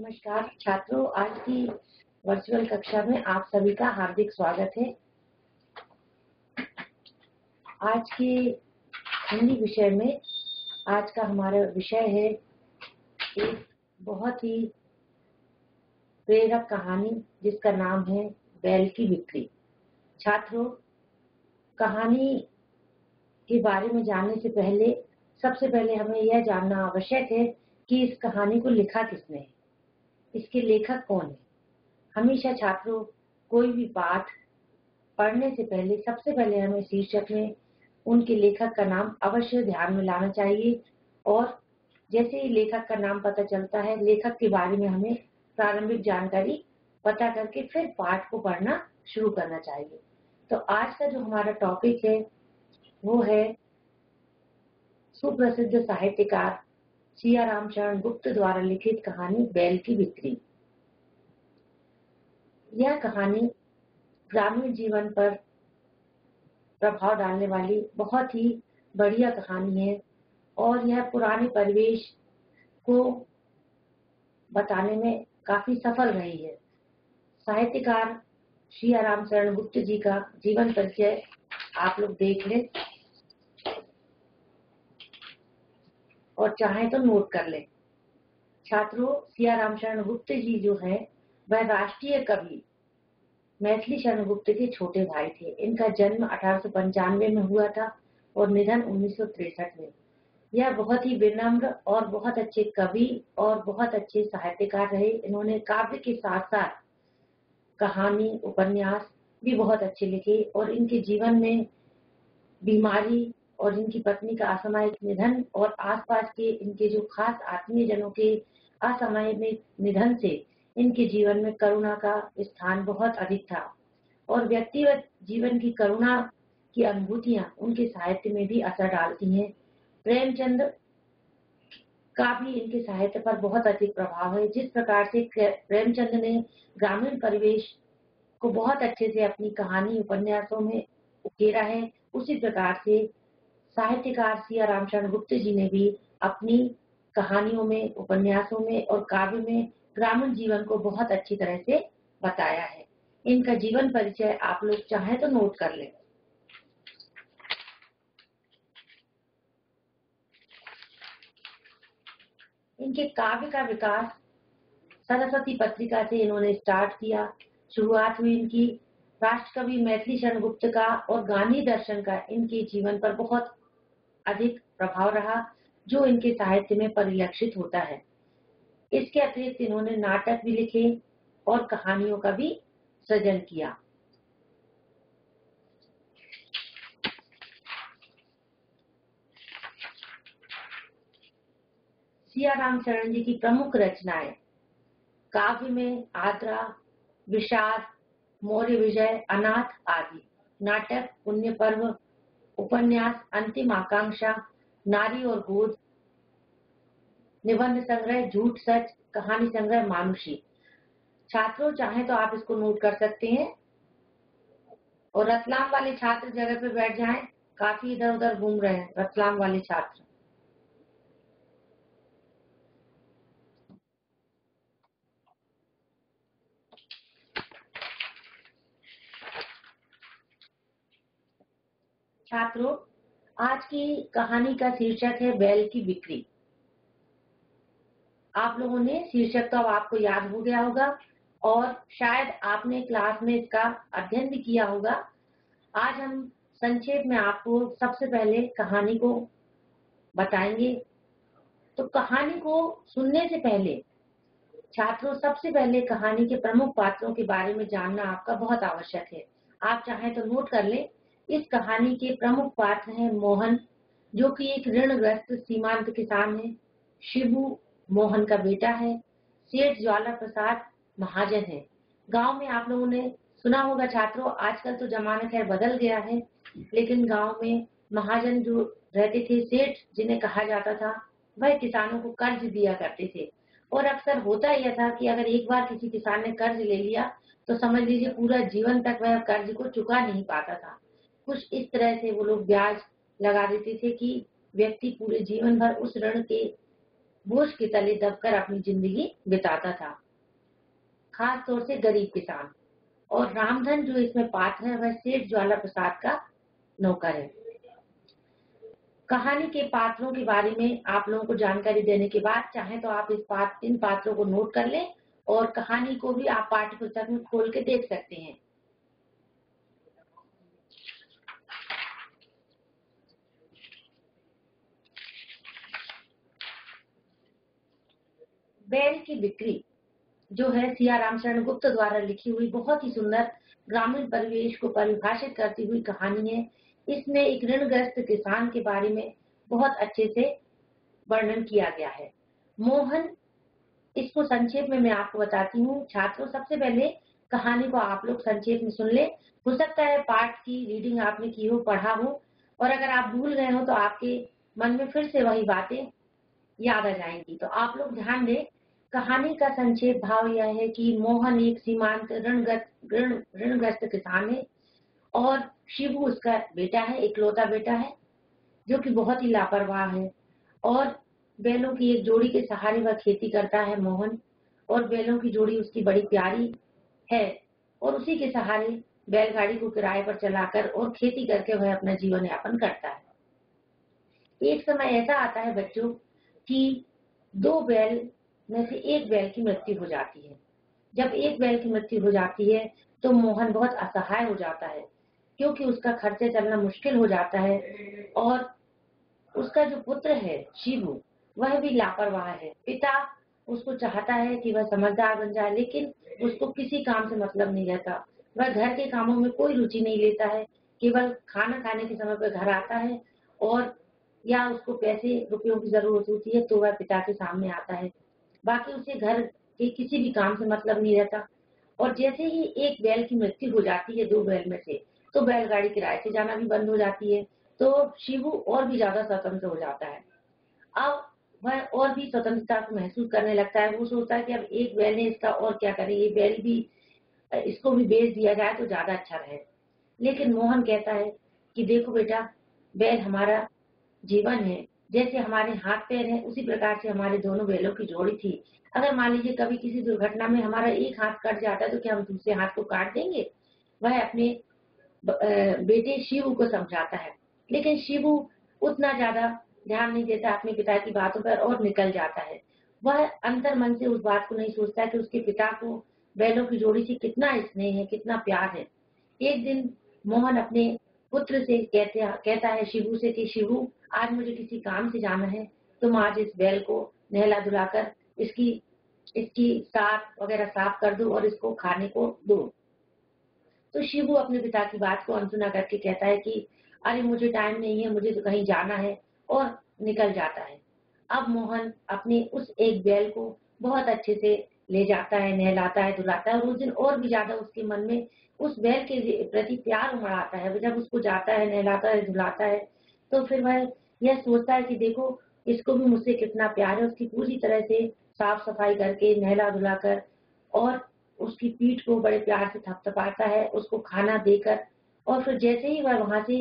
नमस्कार। छात्रों, आज की वर्चुअल कक्षा में आप सभी का हार्दिक स्वागत है। आज के हिंदी विषय में आज का हमारा विषय है एक बहुत ही प्रेरक कहानी, जिसका नाम है बैल की बिक्री। छात्रों, कहानी के बारे में जानने से पहले, सबसे पहले हमें यह जानना आवश्यक है कि इस कहानी को लिखा किसने है। इसके लेखक कौन है? हमेशा छात्रों, कोई भी पाठ पढ़ने से पहले, सबसे पहले हमें शीर्षक में उनके लेखक का नाम अवश्य ध्यान में लाना चाहिए। और जैसे ही लेखक का नाम पता चलता है, लेखक के बारे में हमें प्रारंभिक जानकारी पता करके फिर पाठ को पढ़ना शुरू करना चाहिए। तो आज का जो हमारा टॉपिक है, वो है सुप्रसिद्ध साहित्यकार सिया रामचरण गुप्त द्वारा लिखित कहानी बैल की बिक्री। यह कहानी ग्रामीण जीवन पर प्रभाव डालने वाली बहुत ही बढ़िया कहानी है और यह पुराने परिवेश को बताने में काफ़ी सफल रही है। साहित्यकार श्री रामचरण गुप्त जी का जीवन परिचय आप लोग देख लें। और चाहे तो नोट कर ले। छात्रों, सिया राम शरण गुप्त जी जो है, वह राष्ट्रीय कवि मैथिली शरण गुप्त के छोटे भाई थे। इनका जन्म अठारह में हुआ था और निधन उन्नीस में। यह बहुत ही विनम्र और बहुत अच्छे कवि और बहुत अच्छे साहित्यकार रहे। इन्होंने काव्य के साथ साथ कहानी, उपन्यास भी बहुत अच्छे लिखे और इनके जीवन में बीमारी और इनकी पत्नी का असामयिक निधन और आसपास के इनके जो खास आत्मीय जनों के असामयिक निधन से इनके जीवन में करुणा का स्थान बहुत अधिक था। और व्यक्तिगत जीवन की करुणा की अनुभूतियाँ उनके साहित्य में भी असर डालती हैं। प्रेमचंद का भी इनके साहित्य पर बहुत अधिक प्रभाव है। जिस प्रकार से प्रेमचंद ने ग्रामीण परिवेश को बहुत अच्छे से अपनी कहानी उपन्यासों में उकेरा है, उसी प्रकार से साहित्यकार सिया रामचरण गुप्त जी ने भी अपनी कहानियों में, उपन्यासों में और काव्य में ग्रामीण जीवन को बहुत अच्छी तरह से बताया है। इनका जीवन परिचय आप लोग चाहे तो नोट कर लें। इनके काव्य का विकास सरस्वती पत्रिका से इन्होंने स्टार्ट किया। शुरुआत हुई इनकी। राष्ट्रकवि मैथिली शरण गुप्त का और गांधी दर्शन का इनके जीवन पर बहुत अधिक प्रभाव रहा, जो इनके साहित्य में परिलक्षित होता है। इसके अतिरिक्त इन्होंने नाटक भी लिखे और कहानियों का भी सृजन किया। सिया राम शरण जी की प्रमुख रचनाएँ, काव्य में आद्रा विषाद मौर्य विजय, अनाथ आदि, नाटक, पुण्य पर्व उपन्यास, अंतिम आकांक्षा, नारी और गोद निबंध संग्रह, झूठ सच, कहानी संग्रह, मानुषी। छात्रों, चाहे तो आप इसको नोट कर सकते हैं। और रतलाम वाले छात्र जगह पे बैठ जाएँ, काफ़ी इधर उधर घूम रहे हैं, रतलाम वाले छात्र। छात्रों, आज की कहानी का शीर्षक है बैल की बिक्री। आप लोगों ने शीर्षक तो आपको याद हो गया होगा, और शायद आपने क्लास में इसका अध्ययन भी किया होगा। आज हम संक्षेप में आपको सबसे पहले कहानी को बताएँगे। तो कहानी को सुनने से पहले, छात्रों, सबसे पहले कहानी के प्रमुख पात्रों के बारे में जानना आपका बहुत आवश्यक है। आप चाहें तो नोट कर लें इस कहानी के प्रमुख पात्र हैं मोहन, जो कि एक ऋणग्रस्त सीमांत किसान है। शिबू मोहन का बेटा है, सेठ ज्वाला प्रसाद महाजन है। गाँव में आप लोगों ने सुना होगा, छात्रों, आजकल तो जमाना खैर बदल गया है, लेकिन गाँव में महाजन जो रहते थे, सेठ जिन्हें कहा जाता था, वह किसानों को कर्ज दिया करते थे। और अक्सर होता यह था कि अगर एक बार किसी किसान ने कर्ज ले लिया तो समझ लीजिए पूरा जीवन तक वह कर्ज को चुका नहीं पाता था। कुछ इस तरह से वो लोग ब्याज लगा देते थे कि व्यक्ति पूरे जीवन भर उस ऋण के बोझ के तले दबकर अपनी ज़िंदगी बिताता था। खास तौर से गरीब किसान। और रामधन जो इसमें पात्र है वह सेठ ज्वाला प्रसाद का नौकर है। कहानी के पात्रों के बारे में आप लोगों को जानकारी देने के बाद चाहे तो आप इस पात, इन पात्रों को नोट कर लें और कहानी को भी आप पाठ्य पुस्तक में खोल के देख सकते हैं। बैल की बिक्री, जो है सिया रामचरण गुप्त द्वारा लिखी हुई बहुत ही सुंदर ग्रामीण परिवेश को परिभाषित करती हुई कहानी है। इसमें एक ऋणग्रस्त किसान के बारे में बहुत अच्छे से वर्णन किया गया है। मोहन, इसको संक्षेप में मैं आपको बताती हूँ। छात्रों, सबसे पहले कहानी को आप लोग संक्षेप में सुन ले। हो सकता है पाठ की रीडिंग आपने की हो, पढ़ा हो, और अगर आप भूल गए हो तो आपके मन में फिर से वही बातें याद आ जाएँगी। तो आप लोग ध्यान दें कहानी का संक्षेप भाव यह है कि मोहन एक सीमांत ऋणग्रस्त किसान है और शिवू उसका बेटा है, इकलौता बेटा है, जो कि बहुत ही लापरवाह है। और बैलों की एक जोड़ी के सहारे वह खेती करता है मोहन और बैलों की जोड़ी उसकी बड़ी प्यारी है और उसी के सहारे बैलगाड़ी को किराए पर चलाकर और खेती करके वह अपना जीवन यापन करता है। एक समय ऐसा आता है बच्चों कि दो बैल में से एक बैल की मृत्यु हो जाती है। जब एक बैल की मृत्यु हो जाती है तो मोहन बहुत असहाय हो जाता है, क्योंकि उसका खर्चे चलना मुश्किल हो जाता है और उसका जो पुत्र है शिवू वह भी लापरवाह है। पिता उसको चाहता है कि वह समझदार बन जाए, लेकिन उसको किसी काम से मतलब नहीं रहता। वह घर के कामों में कोई रुचि नहीं लेता है, केवल खाना खाने के समय पर घर आता है और या उसको पैसे, रुपयों की ज़रूरत होती है तो वह पिता के सामने आता है। बाकी उसे घर के किसी भी काम से मतलब नहीं रहता। और जैसे ही एक बैल की मृत्यु हो जाती है दो बैल में से तो बैलगाड़ी किराए से जाना भी बंद हो जाती है तो शिवू और भी ज़्यादा स्वतंत्र हो जाता है। अब वह और भी स्वतंत्रता को महसूस करने लगता है। वो सोचता है कि अब एक बैल ने इसका और क्या करे? ये बैल भी, इसको भी बेच दिया जाए तो ज़्यादा अच्छा रहे। लेकिन मोहन कहता है कि देखो बेटा, बैल हमारा जीवन है जैसे हमारे हाथ पैर है, उसी प्रकार से हमारे दोनों बैलों की जोड़ी थी। अगर मान लीजिए कभी किसी दुर्घटना में हमारा एक हाथ कट जाता है तो क्या हम दूसरे हाथ को काट देंगे? वह अपने बेटे शिव को समझाता है। लेकिन शिव उतना ज़्यादा ध्यान नहीं देता, अपने पिता की बातों पर और निकल जाता है। वह अंतर मन से उस बात को नहीं सोचता कि उसके पिता को बैलों की जोड़ी से कितना स्नेह है, कितना प्यार है। एक दिन मोहन अपने पुत्र से कहते, कहता है शिवू से कि शिवू आज मुझे किसी काम से जाना है, तुम आज इस बैल को नहला धुलाकर इसकी इसकी साफ़ वगैरह साफ़ कर दो और इसको खाने को दो। तो शिवू अपने पिता की बात को अनसुना करके कहता है कि, अरे, मुझे टाइम नहीं है, मुझे तो कहीं जाना है। और निकल जाता है। अब मोहन अपने उस एक बैल को बहुत अच्छे से ले जाता है, नहलाता है, धुलाता है और उस दिन और भी ज़्यादा उसके मन में उस बैल के प्रति प्यार उमड़ आता है। जब उसको जाता है, नहलाता है, धुलाता है तो फिर वह यह सोचता है कि देखो, इसको भी मुझसे कितना प्यार है। उसकी पूरी तरह से साफ़ सफ़ाई करके नहला धुला कर और उसकी पीठ को बड़े प्यार से थपथपाता है, उसको खाना देकर और फिर जैसे ही वह वहाँ से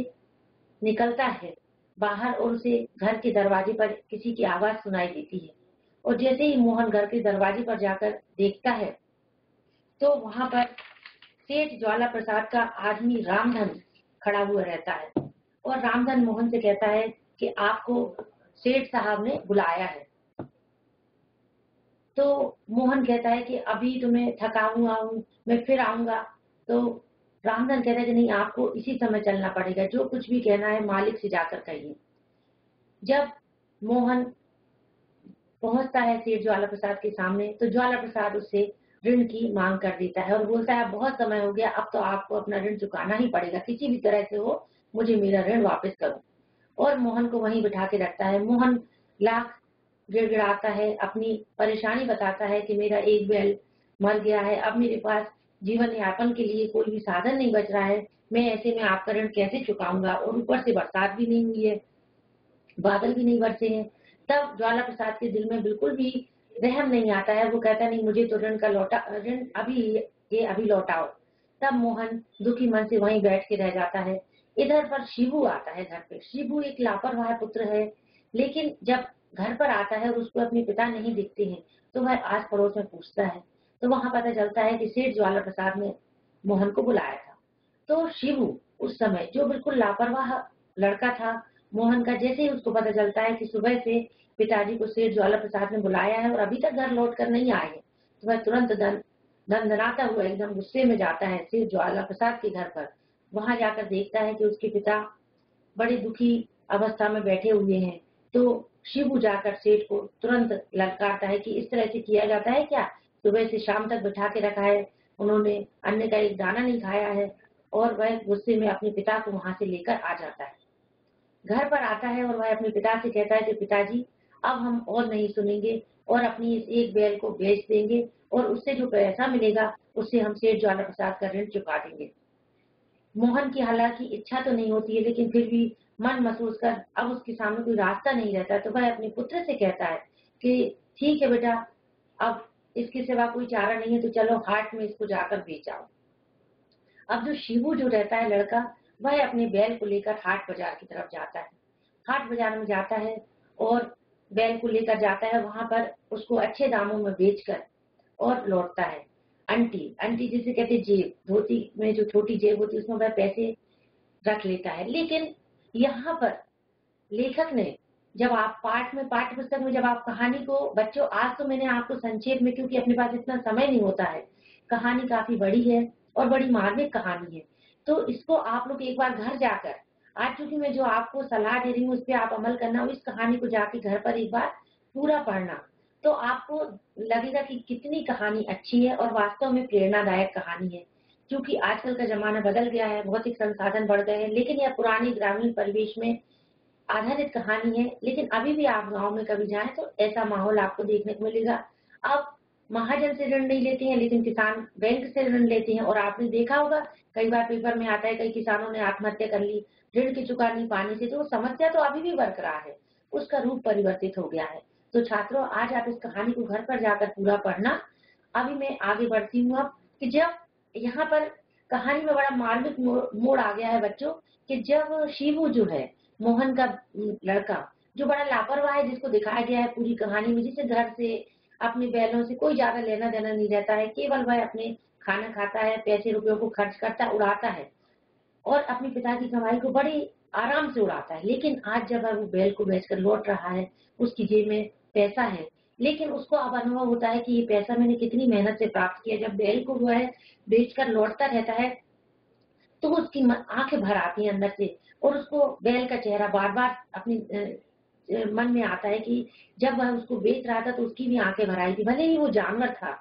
निकलता है, बाहर और उसे घर के दरवाजे पर किसी की आवाज़ सुनाई देती है। और जैसे ही मोहन घर के दरवाजे पर जाकर देखता है तो वहाँ पर सेठ ज्वाला प्रसाद का आदमी रामधन खड़ा हुआ रहता है। और रामधन मोहन से कहता है कि आपको सेठ साहब ने बुलाया है। तो मोहन कहता है कि अभी तुम्हें थका हुआ हूँ मैं फिर आऊँगा। तो रामधन कहता है कि नहीं, आपको इसी समय चलना पड़ेगा, जो कुछ भी कहना है मालिक से जाकर कहिए। जब मोहन पहुँचता है सेठ ज्वाला प्रसाद के सामने तो ज्वाला प्रसाद उससे ऋण की मांग कर देता है और बोलता है बहुत समय हो गया, अब तो आपको अपना ऋण चुकाना ही पड़ेगा, किसी भी तरह से हो मुझे मेरा ऋण वापस करो। और मोहन को वहीं बिठा के रखता है। मोहन लाख गिड़गिड़ाता है, अपनी परेशानी बताता है कि मेरा एक बैल मर गया है। अब मेरे पास जीवन यापन के लिए कोई भी साधन नहीं बच रहा है। मैं ऐसे में आपका ऋण कैसे चुकाऊँगा? और ऊपर से बरसात भी नहीं हुई है, बादल भी नहीं बरसे हैं। तब ज्वाला प्रसाद के दिल में बिल्कुल भी रहम नहीं आता है। वो कहता नहीं, मुझे तो ऋण का लौटा, ऋण अभी, ये अभी लौटाओ। तब मोहन दुखी मन से वहीं बैठ के रह जाता है। इधर पर शिवू आता है घर पे। शिवू एक लापरवाह पुत्र है, लेकिन जब घर पर आता है और उसको अपने पिता नहीं दिखते हैं तो वह आस पड़ोस में पूछता है। तो वहाँ पता चलता है कि सेठ ज्वाला प्रसाद ने मोहन को बुलाया था। तो शिवू उस समय, जो बिल्कुल लापरवाह लड़का था, मोहन का जैसे ही उसको पता चलता है कि सुबह से पिताजी को सेठ ज्वाला प्रसाद ने बुलाया है और अभी तक घर लौट कर नहीं आए तो वह तुरंत दन, दंदनाता हुआ एकदम गुस्से में जाता है सेठ ज्वाला प्रसाद के घर पर। वहाँ जाकर देखता है कि उसके पिता बड़े दुखी अवस्था में बैठे हुए हैं। तो शिवू जाकर सेठ को तुरंत ललकारता है कि इस तरह से किया जाता है क्या? सुबह से शाम तक बिठा के रखा है। उन्होंने अन्य का एक दाना नहीं खाया है और वह गुस्से में अपने पिता को वहाँ से लेकर आ जाता है। घर पर आता है और वह अपने पिता से कहता है कि पिताजी, अब हम और नहीं सुनेंगे और अपनी इस एक बैल को बेच देंगे और उससे जो पैसा मिलेगा, उससे हम सेठ ज्वाला प्रसाद का ऋण चुका देंगे। मोहन की हालाँकि इच्छा तो नहीं होती है, लेकिन फिर भी मन महसूस कर, अब उसके सामने कोई रास्ता नहीं रहता तो वह अपने पुत्र से कहता है कि, ठीक है बेटा, अब इसके सिवा कोई चारा नहीं है तो चलो हाट में इसको जाकर बेचाओ अब जो शिवू जो रहता है लड़का, वह अपने बैल को लेकर हाट बाज़ार की तरफ़ जाता है। हाट बाज़ार में जाता है और बैल को लेकर जाता है, वहाँ पर उसको अच्छे दामों में बेचकर और लौटता है। अंटी अंटी जिसे कहते जेब, धोती में जो छोटी जेब होती है, उसमें वह पैसे रख लेता है। लेकिन यहाँ पर लेखक ने जब आप पाठ में पाठ्य पुस्तक में जब आप कहानी को, बच्चों, आज तो मैंने आपको संक्षेप में, क्योंकि अपने पास इतना समय नहीं होता है, कहानी काफ़ी बड़ी है और बड़ी मार्मिक कहानी है तो इसको आप लोग एक बार घर जाकर, आज चूँकि मैं जो आपको सलाह दे रही हूँ, उस पर आप अमल करना इस कहानी को जाके घर पर एक बार पूरा पढ़ना। तो आपको लगेगा कि कितनी कहानी अच्छी है और वास्तव में प्रेरणादायक कहानी है। क्योंकि आजकल का जमाना बदल गया है भौतिक संसाधन बढ़ गए हैं, लेकिन यह पुरानी ग्रामीण परिवेश में आधारित कहानी है। लेकिन अभी भी आप गाँव में कभी जाएँ तो ऐसा माहौल आपको देखने को मिलेगा। अब महाजन से ऋण नहीं लेते हैं, लेकिन किसान बैंक से ऋण लेते हैं। और आपने देखा होगा, कई बार पेपर में आता है, कई किसानों ने आत्महत्या कर ली, ऋण की चुका नहीं पाने से तो समस्या तो अभी भी बरकरार है, उसका रूप परिवर्तित हो गया है। तो छात्रों, आज आप इस कहानी को घर पर जाकर पूरा पढ़ना। अभी मैं आगे बढ़ती हूँ अब कि जब यहाँ पर कहानी में बड़ा मार्मिक मोड़ आ गया है बच्चों, कि जब शिवू जो है, मोहन का लड़का, जो बड़ा लापरवाह है, जिसको दिखाया गया है पूरी कहानी में, जिसे घर से अपने बैलों से कोई ज़्यादा लेना देना नहीं रहता है, केवल वह अपने खाना खाता है, पैसे रुपयों को खर्च करता, उड़ाता है और अपने पिता की कमाई को बड़ी आराम से उड़ाता है। लेकिन आज जब वो बैल को बेचकर लौट रहा है, उसकी जेब में पैसा है। लेकिन उसको अब अनुभव होता है कि ये पैसा मैंने कितनी मेहनत से प्राप्त किया। जब बैल को वो है, बेचकर लौटता रहता है तो उसकी आँखें भर आती है अंदर से और उसको बैल का चेहरा बार बार अपनी मन में आता है कि जब वह उसको बेच रहा था तो उसकी भी आँखें भर आई थी। भले ही वो जानवर था।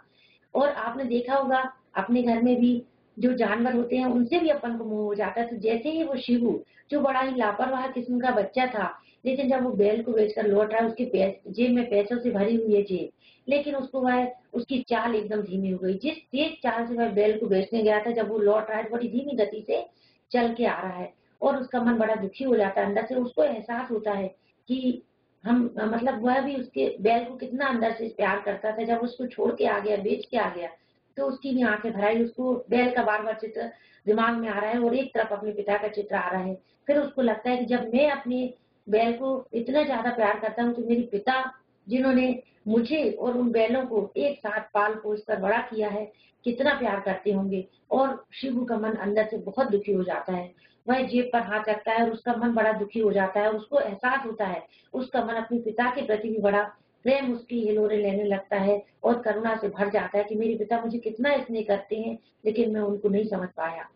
और आपने देखा होगा, अपने घर में भी जो जानवर होते हैं, उनसे भी अपन को मोह हो जाता है। तो जैसे ही वो शिव जो बड़ा ही लापरवाह किस्म का बच्चा था लेकिन जब वो बैल को बेचकर लौट रहा है उसके जेब में पैसों से भरी हुई है जेब। लेकिन उसको वह, उसकी चाल एकदम धीमी हो गई। जिस तेज चाल से वह बैल को बेचने गया था, जब वो लौट रहा है बड़ी धीमी गति से चल के आ रहा है और उसका मन बड़ा दुखी हो जाता है। अंदर से उसको एहसास होता है कि हम मतलब वह भी उसके बैल को कितना अंदर से प्यार करता था। जब उसको छोड़ के आ गया, बेच के आ गया तो उसकी भी आँखें भराई, उसको बैल का बार बार चित्र दिमाग में आ रहा है और एक तरफ़ अपने पिता का चित्र आ रहा है। फिर उसको लगता है कि जब मैं अपने बैल को इतना ज़्यादा प्यार करता हूँ तो मेरे पिता जिन्होंने मुझे और उन बैलों को एक साथ पाल पोस कर बड़ा किया है, कितना प्यार करते होंगे। और शिव का मन अंदर से बहुत दुखी हो जाता है। वह जेब पर हाथ रखता है और उसका मन बड़ा दुखी हो जाता है। उसको एहसास होता है। उसका मन अपने पिता के प्रति भी बड़ा प्रेम उसकी हिलोरे लेने लगता है और करुणा से भर जाता है कि मेरे पिता मुझे कितना स्नेह करते हैं, लेकिन मैं उनको नहीं समझ पाया।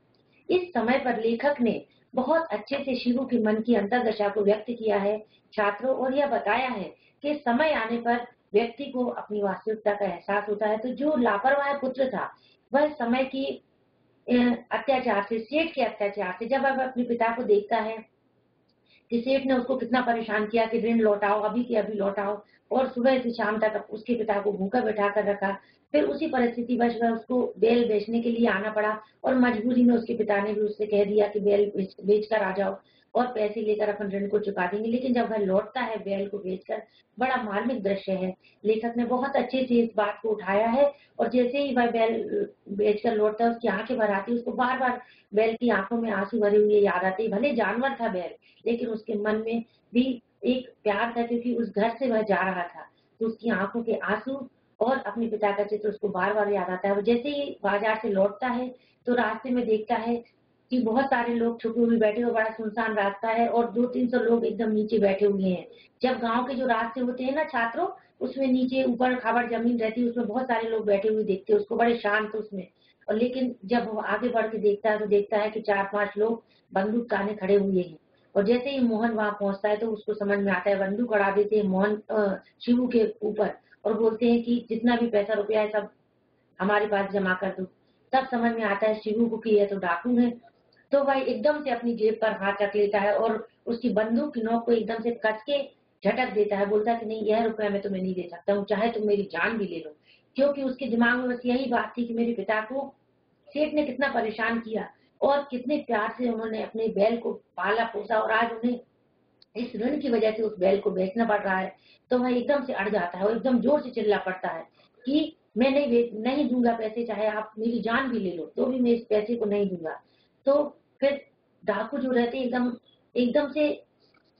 इस समय पर लेखक ने बहुत अच्छे से शिवु के मन की अंतरदशा को व्यक्त किया है। छात्रों, और यह बताया है कि समय आने पर व्यक्ति को अपनी वास्तविकता का एहसास होता है। तो जो लापरवाह पुत्र था, वह समय की अत्याचार से, सेठ के अत्याचार से, जब अब अपने पिता को देखता है कि सेठ ने उसको कितना परेशान किया कि ऋण लौटाओ, अभी के अभी लौटाओ, और सुबह से शाम तक उसके पिता को भूखा बैठा कर रखा फिर उसी परिस्थिति वश वह उसको बेल बेचने के लिए आना पड़ा और मजबूरी में उसके पिता ने भी उससे कह दिया कि बेल बेच कर आ जाओ और पैसे लेकर अपन ऋण को चुका देंगे। लेकिन जब वह लौटता है, बैल को बेचकर, बड़ा मार्मिक दृश्य है। लेखक ने बहुत अच्छे से इस बात को उठाया है और जैसे ही वह बैल, बेचकर लौटता है, उसकी आँखें भर आती उसको बार बार बैल की आँखों में आँसू भरे हुए याद आते भले जानवर था बैल, लेकिन उसके मन में भी एक प्यार था क्योंकि उस घर से वह जा रहा था। तो उसकी आँखों के आँसू और अपने पिता का चित्र उसको बार बार याद आता है। जैसे ही बाज़ार से लौटता है तो रास्ते में देखता है कि बहुत सारे लोग छुपे हुए बैठे हुए, बड़ा सुनसान रास्ता है और दो तीन सौ लोग एकदम नीचे बैठे हुए हैं। जब गाँव के जो रास्ते होते हैं ना छात्रों, उसमें नीचे ऊपर खबर ज़मीन रहती है, उसमें बहुत सारे लोग बैठे हुए देखते हैं, उसको बड़े शांत उसमें। और लेकिन जब वो आगे बढ़ के देखता है तो देखता है कि चार पाँच लोग बंदूक काने खड़े हुए हैं। और जैसे ही मोहन वहाँ पहुँचता है तो उसको समझ में आता है, बंदूक अड़ा देते हैं मोहन शिवू के ऊपर। और बोलते हैं कि जितना भी पैसा रुपया है सब हमारे पास जमा कर दो। तब समझ में आता है शिवू को कि यह तो डाकू है। तो वह एकदम से अपनी जेब पर हाथ रख लेता है और उसकी बंदूक की नोक को एकदम से कस के झटक देता है। बोलता है कि नहीं, यह रुपया मैं तुम्हें नहीं दे सकता हूँ, चाहे तुम मेरी जान भी ले लो। क्योंकि उसके दिमाग में बस यही बात थी कि मेरे पिता को सेठ ने कितना परेशान किया और कितने प्यार से उन्होंने अपने बैल को पाला पोसा और आज उन्हें इस ऋण की वजह से उस बैल को बेचना पड़ रहा है। तो वह एकदम से अड़ जाता है और एकदम ज़ोर से चिल्ला पड़ता है कि मैं नहीं नहीं दूँगा पैसे, चाहे आप मेरी जान भी ले लो तो भी मैं इस पैसे को नहीं दूँगा। तो फिर डाकू जो रहते एकदम एकदम से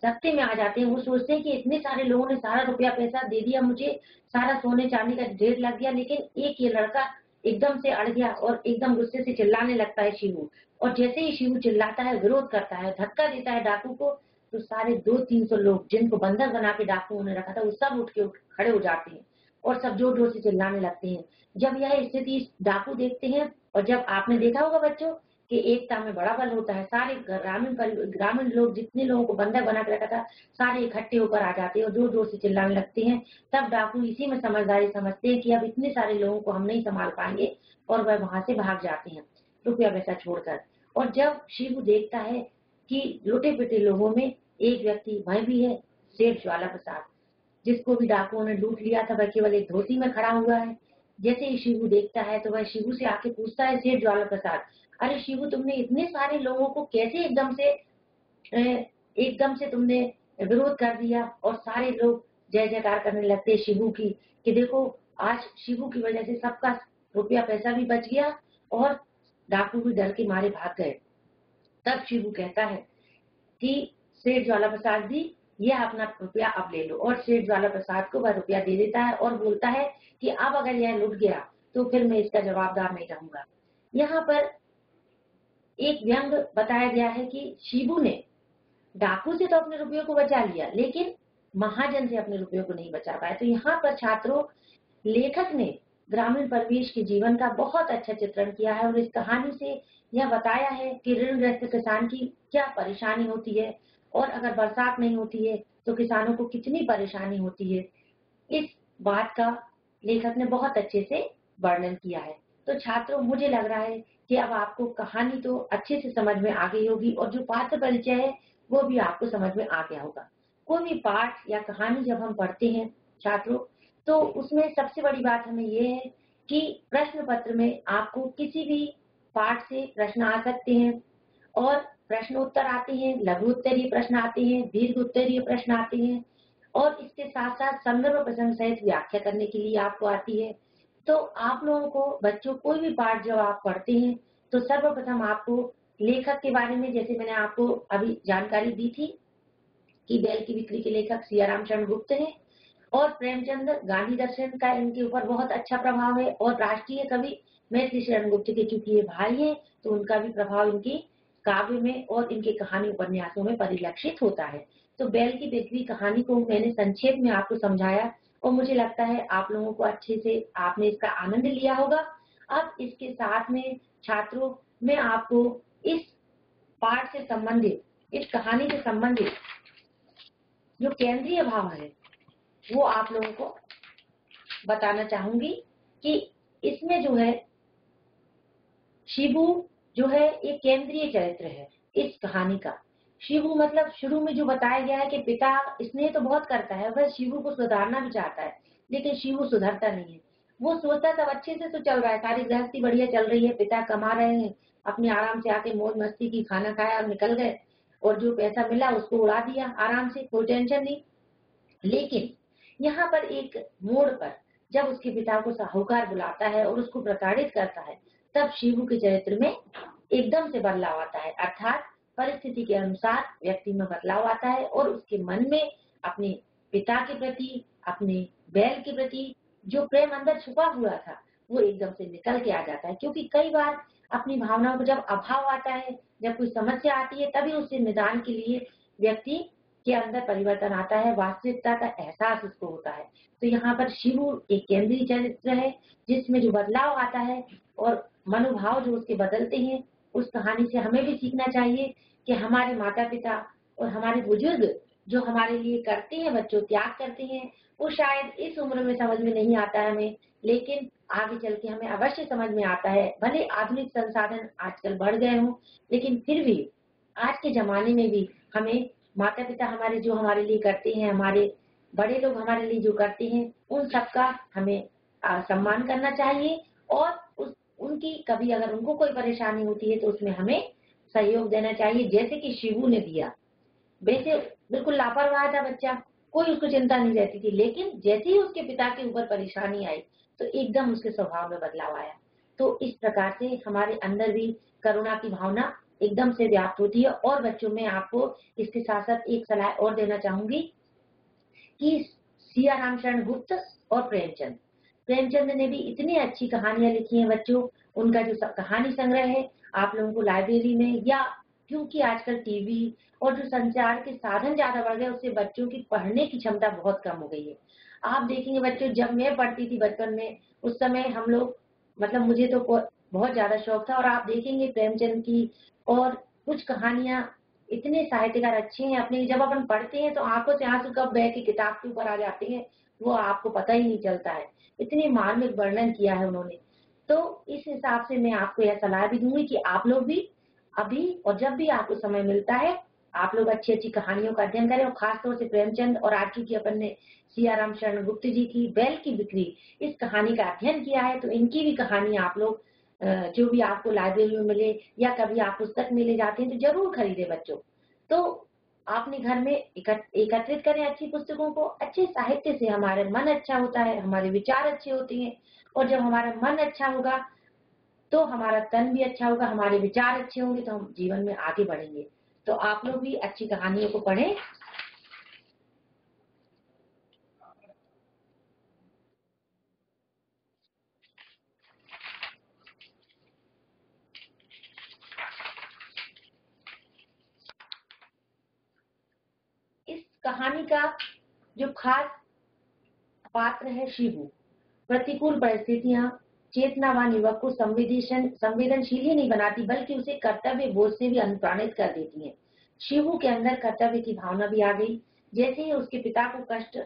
सत्ते में आ जाते हैं। वो सोचते हैं कि इतने सारे लोगों ने सारा रुपया पैसा दे दिया, मुझे सारा सोने चांदी का ढेर लग गया, लेकिन एक ये लड़का एकदम से अड़ गया और एकदम गुस्से से चिल्लाने लगता है शिवू। और जैसे ही शिवू चिल्लाता है, विरोध करता है, धक्का देता है डाकू को तो सारे दो तीन सौ लोग जिनको बंधक बना के डाकू ने रखा था, वो सब उठ के उठ खड़े हो जाते हैं और सब ज़ोर ज़ोर से चिल्लाने लगते हैं। जब यह स्थिति डाकू देखते हैं और जब आपने देखा होगा बच्चों कि एकता में बड़ा बल होता है, सारे ग्रामीण ग्रामीण लोग जितने लोगों को बंधक बना के रखा था, सारे इकट्ठे होकर आ जाते हैं और ज़ोर ज़ोर से चिल्लाने लगते हैं। तब डाकू इसी में समझदारी समझते हैं कि अब इतने सारे लोगों को हम नहीं संभाल पाएँगे और वह वहाँ से भाग जाते हैं। रुपया पैसा छोड़कर। और जब शिव देखता है कि लुटे पिटे लोगों में एक व्यक्ति वह भी है शेर ज्वाला प्रसाद जिसको भी डाकुओं ने लूट लिया था, वह केवल एक धोती में खड़ा हुआ है। जैसे ही शिवू देखता है तो वह शिवू से आके पूछता है शेर ज्वाला प्रसाद अरे शिवू तुमने इतने सारे लोगों को कैसे एकदम से एकदम से तुमने विरोध कर दिया? और सारे लोग जय जयकार करने लगते शिवू की, कि देखो, आज शिवू की वजह से सबका रुपया पैसा भी बच गया और डाकू भी डर के मारे भाग गए। तब शिवू कहता है कि सेठ ज्वाला प्रसाद जी, ये अपना रुपया अब ले लो। और सेठ ज्वाला प्रसाद को वह रुपया दे देता है और बोलता है कि अब अगर यह लुट गया तो फिर मैं इसका जवाबदार नहीं रहूँगा। यहाँ पर एक व्यंग बताया गया है कि शिबू ने डाकू से तो अपने रुपयों को बचा लिया, लेकिन महाजन से अपने रुपयों को नहीं बचा पाया। तो यहाँ पर छात्रों, लेखक ने ग्रामीण परिवेश के जीवन का बहुत अच्छा चित्रण किया है और इस कहानी से यह बताया है कि ऋणग्रस्त किसान की क्या परेशानी होती है? और अगर बरसात नहीं होती है तो किसानों को कितनी परेशानी होती है? इस बात का लेखक ने बहुत अच्छे से वर्णन किया है। तो छात्रों, मुझे लग रहा है कि अब आपको कहानी तो अच्छे से समझ में आ गई होगी, और जो पात्र परिचय है, वो भी आपको समझ में आ गया होगा। कोई भी पाठ या कहानी जब हम पढ़ते हैं, छात्रों तो उसमें सबसे बड़ी बात हमें ये है कि प्रश्न पत्र में आपको किसी भी पाठ से प्रश्न आ सकते हैं और प्रश्न उत्तर आते हैं, लघु उत्तरीय प्रश्न आते हैं, दीर्घ उत्तरीय प्रश्न आते हैं और इसके साथ साथ संदर्भ प्रसंग सहित व्याख्या करने के लिए आपको आती है। तो आप लोगों को, बच्चों, कोई भी पाठ जब आप पढ़ते हैं तो सर्वप्रथम आपको लेखक के बारे में, जैसे मैंने आपको अभी जानकारी दी थी कि बैल की बिक्री के लेखक सियाराम चंद्र गुप्त है और प्रेमचंद गांधी दर्शन का इनके ऊपर बहुत अच्छा प्रभाव है और राष्ट्रीय कवि मैत्री शरण गुप्त के चूँकि ये भाई है तो उनका भी प्रभाव इनकी काव्य में और इनके कहानी उपन्यासों में परिलक्षित होता है। तो बैल की बिक्री कहानी को मैंने संक्षेप में आपको समझाया और मुझे लगता है आप लोगों को अच्छे से आपने इसका आनंद लिया होगा। अब इसके साथ में, छात्रों, मैं आपको इस पाठ से संबंधित, इस कहानी से संबंधित जो केंद्रीय भाव है, वो आप लोगों को बताना चाहूँगी कि इसमें जो है शिबू जो है एक केंद्रीय चरित्र है, इस कहानी का। शिवू मतलब शुरू में जो बताया गया है कि पिता स्नेह तो बहुत करता है वह शिवू को सुधारना भी चाहता है, लेकिन शिवू सुधरता नहीं है। वो सोचता सब अच्छे से तो चल रहा है, सारी गृहस्थी बढ़िया चल रही है, पिता कमा रहे हैं, अपने आराम से आके मौज मस्ती की, खाना खाया और निकल गए, और जो पैसा मिला उसको उड़ा दिया, आराम से, कोई टेंशन नहीं। लेकिन यहाँ पर एक मोड़ पर जब उसके पिता को साहूकार बुलाता है और उसको प्रताड़ित करता है तब शिव के चरित्र में एकदम से बदलाव आता है। अर्थात परिस्थिति के अनुसार व्यक्ति में बदलाव आता है और उसके मन में अपने पिता के प्रति, अपने बैल के प्रति जो प्रेम अंदर छुपा हुआ था, वो एकदम से निकल के आ जाता है। क्योंकि कई बार अपनी भावनाओं को जब अभाव आता है, जब कोई समस्या आती है, तभी उससे निदान के लिए व्यक्ति के अंदर परिवर्तन आता है, वास्तविकता का एहसास उसको होता है। तो यहाँ पर शिवु एक केंद्रीय चरित्र है, जिसमें जो बदलाव आता है और मनोभाव जो उसके बदलते हैं, उस कहानी से हमें भी सीखना चाहिए कि हमारे माता पिता और हमारे बुज़ुर्ग जो हमारे लिए करते हैं, बच्चों त्याग करते हैं, वो शायद इस उम्र में समझ में नहीं आता है हमें, लेकिन आगे चल के हमें अवश्य समझ में आता है। भले आधुनिक संसाधन आजकल बढ़ गए हों, लेकिन फिर भी आज के जमाने में भी हमें माता पिता हमारे जो हमारे लिए करते हैं, हमारे बड़े लोग हमारे लिए जो करते हैं, उन सबका हमें सम्मान करना चाहिए और उस उनकी कभी अगर उनको कोई परेशानी होती है तो उसमें हमें सहयोग देना चाहिए, जैसे कि शिवू ने दिया। वैसे बिल्कुल लापरवाह था बच्चा, कोई उसको चिंता नहीं रहती थी, लेकिन जैसे ही उसके पिता के ऊपर परेशानी आई तो एकदम उसके स्वभाव में बदलाव आया। तो इस प्रकार से हमारे अंदर भी करुणा की भावना एकदम से व्याप्त होती है, और बच्चों में आपको इसके साथ साथ एक सलाह और देना चाहूँगी कि सिया रामचरण गुप्त और प्रेमचंद। प्रेमचंद ने भी इतनी अच्छी कहानियाँ लिखी हैं, बच्चों। उनका जो कहानी संग्रह है, आप लोगों को लाइब्रेरी में या क्योंकि आजकल टीवी और जो संचार के साधन ज़्यादा बढ़ गए, उससे बच्चों की पढ़ने की क्षमता बहुत कम हो गई है। आप देखेंगे बच्चों, जब मैं पढ़ती थी बचपन में, उस समय हम लोग मतलब मुझे तो बहुत ज़्यादा शौक था और आप देखेंगे प्रेमचंद की और कुछ कहानियाँ इतने साहित्यकार अच्छे हैं, अपने जब अपन पढ़ते हैं तो आँखों से आँसू कब बह के किताब के ऊपर आ जाते हैं, वो आपको पता ही नहीं चलता है। इतनी मार्मिक वर्णन किया है उन्होंने। तो इस हिसाब से मैं आपको यह सलाह भी दूँगी कि आप लोग भी अभी और जब भी आपको समय मिलता है, आप लोग अच्छी अच्छी कहानियों का अध्ययन करें और खासतौर से प्रेमचंद और आज की अपन ने सियाराम शरण गुप्त जी की बैल की बिक्री इस कहानी का अध्ययन किया है तो इनकी भी कहानी आप लोग जो भी आपको लाइब्रेरी में मिले या कभी आप पुस्तक मिले जाते हैं तो ज़रूर खरीदे बच्चों। तो अपने घर में एकत्रित करें अच्छी पुस्तकों को। अच्छे साहित्य से हमारे मन अच्छा होता है, हमारे विचार अच्छे होते हैं। और जब हमारा मन अच्छा होगा तो हमारा तन भी अच्छा होगा, हमारे विचार अच्छे होंगे तो हम जीवन में आगे बढ़ेंगे। तो आप लोग भी अच्छी कहानियों को पढ़ें इस कहानी का जो खास पात्र है शिवू प्रतिकूल परिस्थितियाँ, चेतनावान युवक को संवेदनशील संवेदनशील ही नहीं बनाती, बल्कि उसे कर्तव्य बोध से भी अनुप्राणित कर देती है। शिवू के अंदर कर्तव्य की भावना भी आ गई। जैसे ही उसके पिता को कष्ट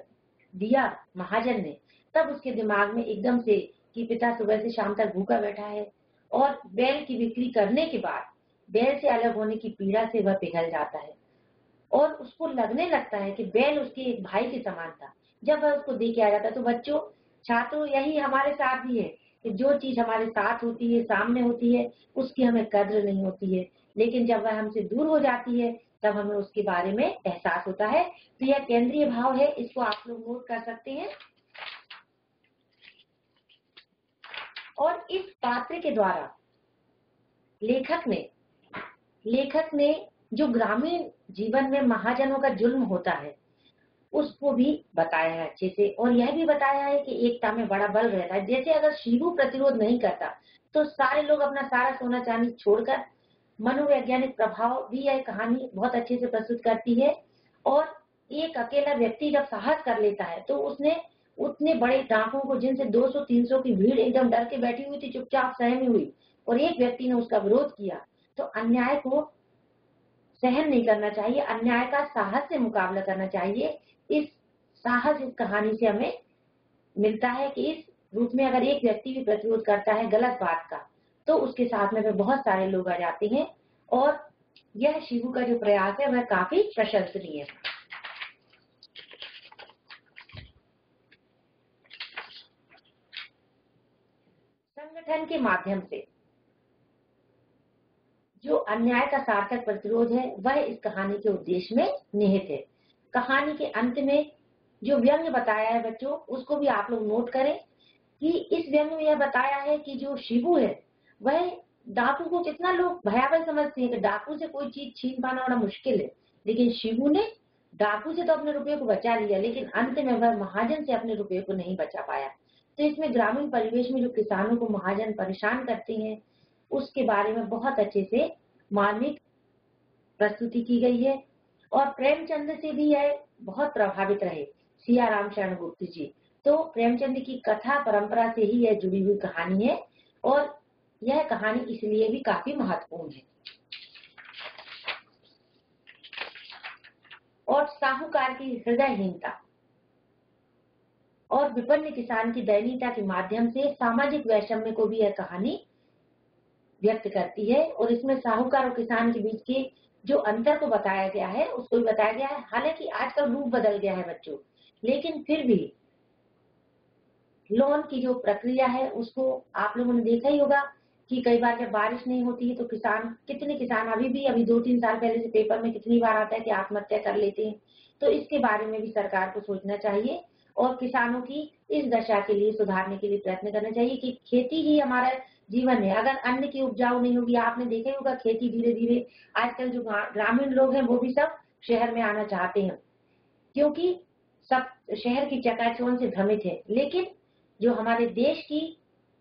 दिया महाजन ने, तब उसके दिमाग में एकदम से कि पिता सुबह से शाम तक भूखा बैठा है और बैल की बिक्री करने के बाद बैल से अलग होने की पीड़ा से वह पिघल जाता है। और उसको लगने लगता है कि बैल उसके एक भाई के समान था। जब वह उसको दे के आ जाता है तो बच्चों, छात्रों, यही हमारे साथ भी है कि जो चीज़ हमारे साथ होती है, सामने होती है, उसकी हमें कद्र नहीं होती है। लेकिन जब वह हमसे दूर हो जाती है, तब हमें उसके बारे में एहसास होता है। तो यह केंद्रीय भाव है, इसको आप लोग नोट कर सकते हैं। और इस पात्र के द्वारा लेखक ने लेखक ने जो ग्रामीण जीवन में महाजनों का जुल्म होता है। उसको भी बताया है अच्छे से। और यह भी बताया है कि एकता में बड़ा बल रहता है। जैसे अगर शिवु प्रतिरोध नहीं करता तो सारे लोग अपना सारा सोना चांदी छोड़कर मनोवैज्ञानिक प्रभाव भी यह कहानी बहुत अच्छे से प्रस्तुत करती है। और एक अकेला व्यक्ति जब साहस कर लेता है तो उसने उतने बड़े डाकुओं को, जिनसे 200-300 की भीड़ एकदम डर के बैठी हुई थी, चुपचाप सहमी हुई, और एक व्यक्ति ने उसका विरोध किया तो अन्याय को सहन नहीं करना चाहिए, अन्याय का साहस से मुकाबला करना चाहिए। इस साहस, इस कहानी से हमें मिलता है कि इस रूप में अगर एक व्यक्ति भी प्रतिरोध करता है गलत बात का तो उसके साथ में बहुत सारे लोग आ जाते हैं। और यह शिव का जो प्रयास है, वह काफ़ी प्रशंसनीय है। संगठन के माध्यम से जो अन्याय का सार्थक प्रतिरोध है, वह इस कहानी के उद्देश्य में निहित है। कहानी के अंत में जो व्यंग बताया है बच्चों, उसको भी आप लोग नोट करें कि इस व्यंग में यह बताया है कि जो शिबू है, वह डाकू को कितना लोग भयावह समझते हैं कि डाकू से कोई चीज़ छीन पाना बड़ा मुश्किल है। लेकिन शिबू ने डाकू से तो अपने रुपये को बचा लिया, लेकिन अंत में वह महाजन से अपने रुपये को नहीं बचा पाया। तो इसमें ग्रामीण परिवेश में जो किसानों को महाजन परेशान करते हैं उसके बारे में बहुत अच्छे से मार्मिक प्रस्तुति की गई है और प्रेमचंद से भी यह बहुत प्रभावित रहे, सिया राम शरण गुप्त जी। तो प्रेमचंद की कथा परंपरा से ही यह जुड़ी हुई कहानी है और यह कहानी इसलिए भी काफ़ी महत्वपूर्ण है। और साहूकार की हृदयहीनता और विपन्न किसान की दयनीयता के माध्यम से सामाजिक वैषम्य को भी यह कहानी व्यक्त करती है और इसमें साहूकार और किसान के बीच के जो अंतर को बताया गया है, उसको भी बताया गया है। हालाँकि आज आजकल रूप बदल गया है बच्चों, लेकिन फिर भी लोन की जो प्रक्रिया है, उसको आप लोगों ने देखा ही होगा कि कई बार जब बारिश नहीं होती है तो किसान, कितने किसान अभी भी, अभी दो तीन साल पहले से पेपर में कितनी बार आता है कि आत्महत्या कर लेते हैं। तो इसके बारे में भी सरकार को सोचना चाहिए और किसानों की इस दशा के लिए सुधारने के लिए प्रयत्न करना चाहिए कि खेती ही हमारा जीवन है। अगर अन्न की उपजाऊ नहीं होगी, आपने देखा ही होगा खेती धीरे धीरे आजकल जो ग्रामीण लोग हैं, वो भी सब शहर में आना चाहते हैं। क्योंकि सब शहर की चकाचौंध से भ्रमित है। लेकिन जो हमारे देश की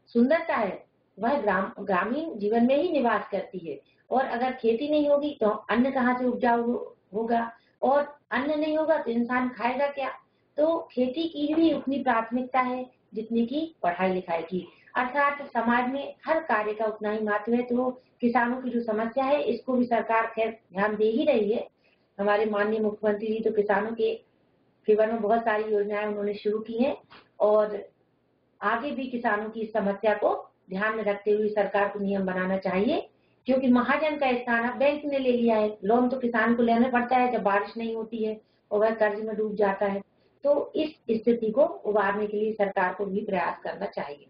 सुंदरता है, वह ग्राम ग्रामीण जीवन में ही निवास करती है। और अगर खेती नहीं होगी तो अन्न कहाँ से उपजाऊ होगा? और अन्न नहीं होगा तो इंसान खाएगा क्या? तो खेती की भी उतनी प्राथमिकता है, जितनी की पढ़ाई लिखाई की। अर्थात समाज में हर कार्य का उतना ही महत्व है। तो किसानों की जो समस्या है, इसको भी सरकार खैर ध्यान दे ही रही है। हमारे माननीय मुख्यमंत्री जी तो किसानों के फेवर में बहुत सारी योजनाएँ उन्होंने शुरू की हैं और आगे भी किसानों की इस समस्या को ध्यान में रखते हुए सरकार को नियम बनाना चाहिए, क्योंकि महाजन का स्थान अब बैंक ने ले लिया है। लोन तो किसान को लेना पड़ता है, जब बारिश नहीं होती है और वह कर्ज में डूब जाता है। तो इस स्थिति को उबारने के लिए सरकार को भी प्रयास करना चाहिए।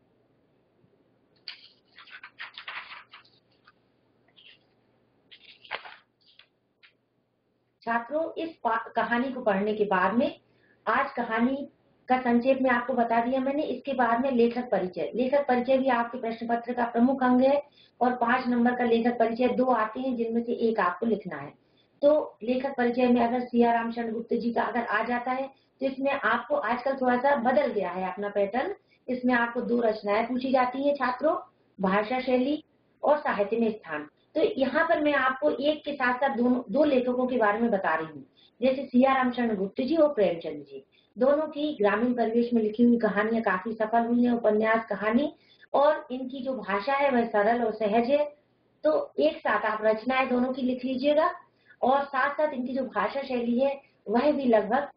छात्रों, इस कहानी को पढ़ने के बाद में, आज कहानी का संक्षेप में आपको बता दिया मैंने। इसके बाद में लेखक परिचय। लेखक परिचय भी आपके प्रश्न पत्र का प्रमुख अंग है और पाँच नंबर का लेखक परिचय दो आते हैं, जिनमें से एक आपको लिखना है। तो लेखक परिचय में अगर सिया रामचंद्र गुप्त जी का अगर आ जाता है तो इसमें आपको आजकल थोड़ा सा बदल गया है अपना पैटर्न। इसमें आपको दो रचनाएँ पूछी जाती है छात्रों, भाषा शैली और साहित्य में स्थान। तो यहाँ पर मैं आपको एक के साथ साथ दोनों, दो लेखकों के बारे में बता रही हूँ। जैसे सिया रामचंद्र गुप्त जी और प्रेमचंद जी। दोनों की ग्रामीण परिवेश में लिखी हुई कहानियाँ काफ़ी सफल हुई है, उपन्यास, कहानी, और इनकी जो भाषा है वह सरल और सहज है। तो एक साथ आप रचनाएँ दोनों की लिख लीजिएगा, और साथ साथ इनकी जो भाषा शैली है, वह भी लगभग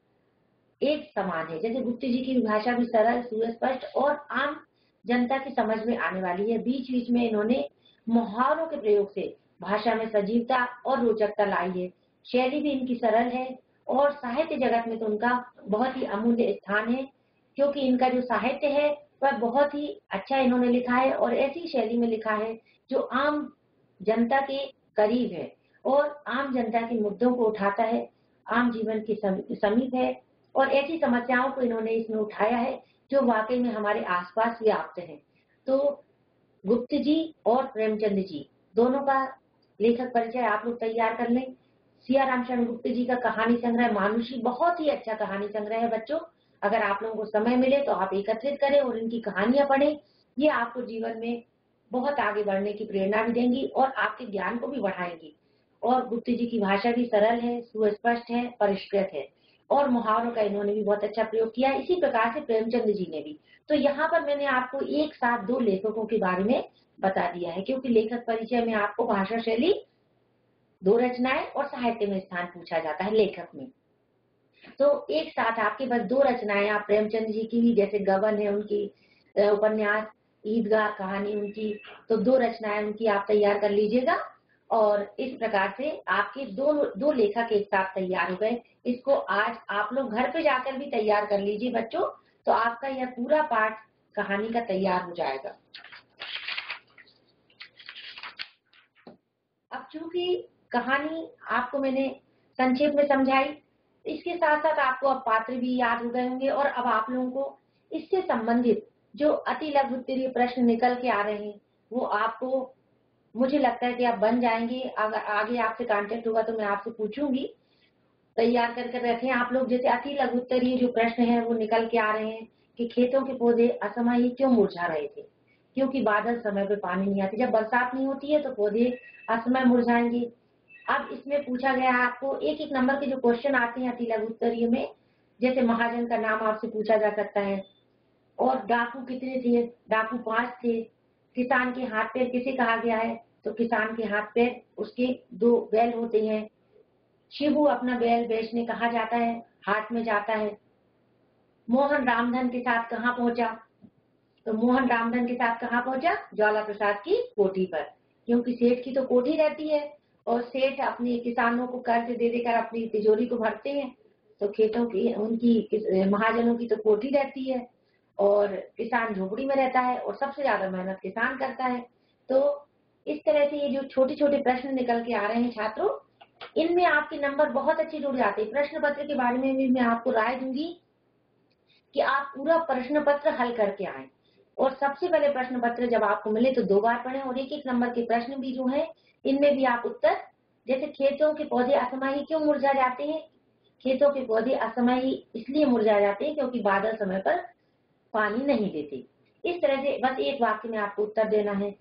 एक समान है। जैसे गुप्त जी की भाषा भी सरल, सुस्पष्ट और आम जनता की समझ में आने वाली है। बीच बीच में इन्होंने मुहावरों के प्रयोग से भाषा में सजीवता और रोचकता लाई है। शैली भी इनकी सरल है और साहित्य जगत में तो उनका बहुत ही अमूल्य स्थान है, क्योंकि इनका जो साहित्य है, वह बहुत ही अच्छा इन्होंने लिखा है और ऐसी शैली में लिखा है जो आम जनता के करीब है और आम जनता के मुद्दों को उठाता है, आम जीवन के समीप है और ऐसी समस्याओं को इन्होंने इसमें उठाया है जो वाकई में हमारे आसपास व्याप्त है। तो गुप्त जी और प्रेमचंद जी। दोनों का लेखक परिचय आप लोग तैयार कर लें। सिया रामचरण गुप्त जी का कहानी संग्रह, मानुषी, बहुत ही अच्छा कहानी संग्रह है बच्चों। अगर आप लोगों को समय मिले तो आप एकत्रित करें और इनकी कहानियाँ पढ़ें। ये आपको जीवन में बहुत आगे बढ़ने की प्रेरणा भी देंगी और आपके ज्ञान को भी बढ़ाएँगी। और गुप्त जी की भाषा भी सरल है, सुस्पष्ट है, परिष्कृत है। और मुहावरों का इन्होंने भी बहुत अच्छा प्रयोग किया इसी प्रकार से प्रेमचंद जी ने भी। तो यहाँ पर मैंने आपको एक साथ दो लेखकों के बारे में बता दिया है, क्योंकि लेखक परिचय में आपको भाषा शैली, दो रचनाएँ और साहित्य में स्थान पूछा जाता है लेखक में। तो एक साथ आपके पास दो रचनाएँ, आप प्रेमचंद जी की भी जैसे गवन है उनकी उपन्यास, ईदगाह कहानी उनकी तो दो रचनाएँ उनकी आप तैयार कर लीजिएगा। और इस प्रकार से आपके दो दो लेखक एक साथ तैयार हो गए। इसको आज आप लोग घर पे जाकर भी तैयार कर लीजिए बच्चों तो आपका यह पूरा पाठ कहानी का तैयार हो जाएगा। अब चूँकि कहानी आपको मैंने संक्षेप में समझाई, इसके साथ साथ आपको अब पात्र भी याद हो गए होंगे और अब आप लोगों को इससे संबंधित जो अति लघु उत्तरीय प्रश्न निकल के आ रहे हैं, वो आपको मुझे लगता है कि आप बन जाएँगे। अगर आगे आपसे कांटेक्ट होगा तो मैं आपसे पूछूँगी। तैयार करके रखें आप लोग। जैसे अति लघु उत्तरीय जो प्रश्न है, वो निकल के आ रहे हैं कि खेतों के पौधे असमय ही क्यों मुरझा रहे थे? क्योंकि बादल समय पर पानी नहीं आती। जब बरसात नहीं होती है तो पौधे असमय मुरझाएँगे। अब इसमें पूछा गया आपको एक एक नंबर के जो क्वेश्चन आते हैं अति लघु उत्तरीय में, जैसे महाजन का नाम आपसे पूछा जा सकता है। और डाकू कितने थे? डाकू पाँच थे। किसान के हाथ पैर किसे कहा गया है? तो किसान के हाथ पे उसके दो बैल होते हैं। शिवू अपना बैल बेचने कहा जाता है? हाट में जाता है। मोहन रामधन के साथ कहाँ पहुँचा? तो मोहन रामधन के साथ कहाँ पहुँचा? ज्वाला प्रसाद की कोठी पर। क्योंकि सेठ की तो कोठी रहती है और सेठ अपने किसानों को कर्ज दे देकर अपनी तिजोरी को भरते हैं। तो खेतों की, उनकी महाजनों की तो कोठी रहती है और किसान झोपड़ी में रहता है और सबसे ज़्यादा मेहनत किसान करता है। तो इस तरह से ये जो छोटे छोटे प्रश्न निकल के आ रहे हैं छात्रों, इनमें आपके नंबर बहुत अच्छे जुड़ जाते हैं। प्रश्न पत्र के बारे में भी मैं आपको राय दूँगी कि आप पूरा प्रश्न पत्र हल करके आए। और सबसे पहले प्रश्न पत्र जब आपको मिले तो दो बार पढ़े और एक एक नंबर के प्रश्न भी जो है, इनमें भी आप उत्तर, जैसे खेतों के पौधे असमयी क्यों मुरझा जाते हैं? खेतों के पौधे असमयी इसलिए मुरझा जाते हैं क्योंकि बादल समय पर पानी नहीं देते। इस तरह से बस एक वाक्य में आपको उत्तर देना है।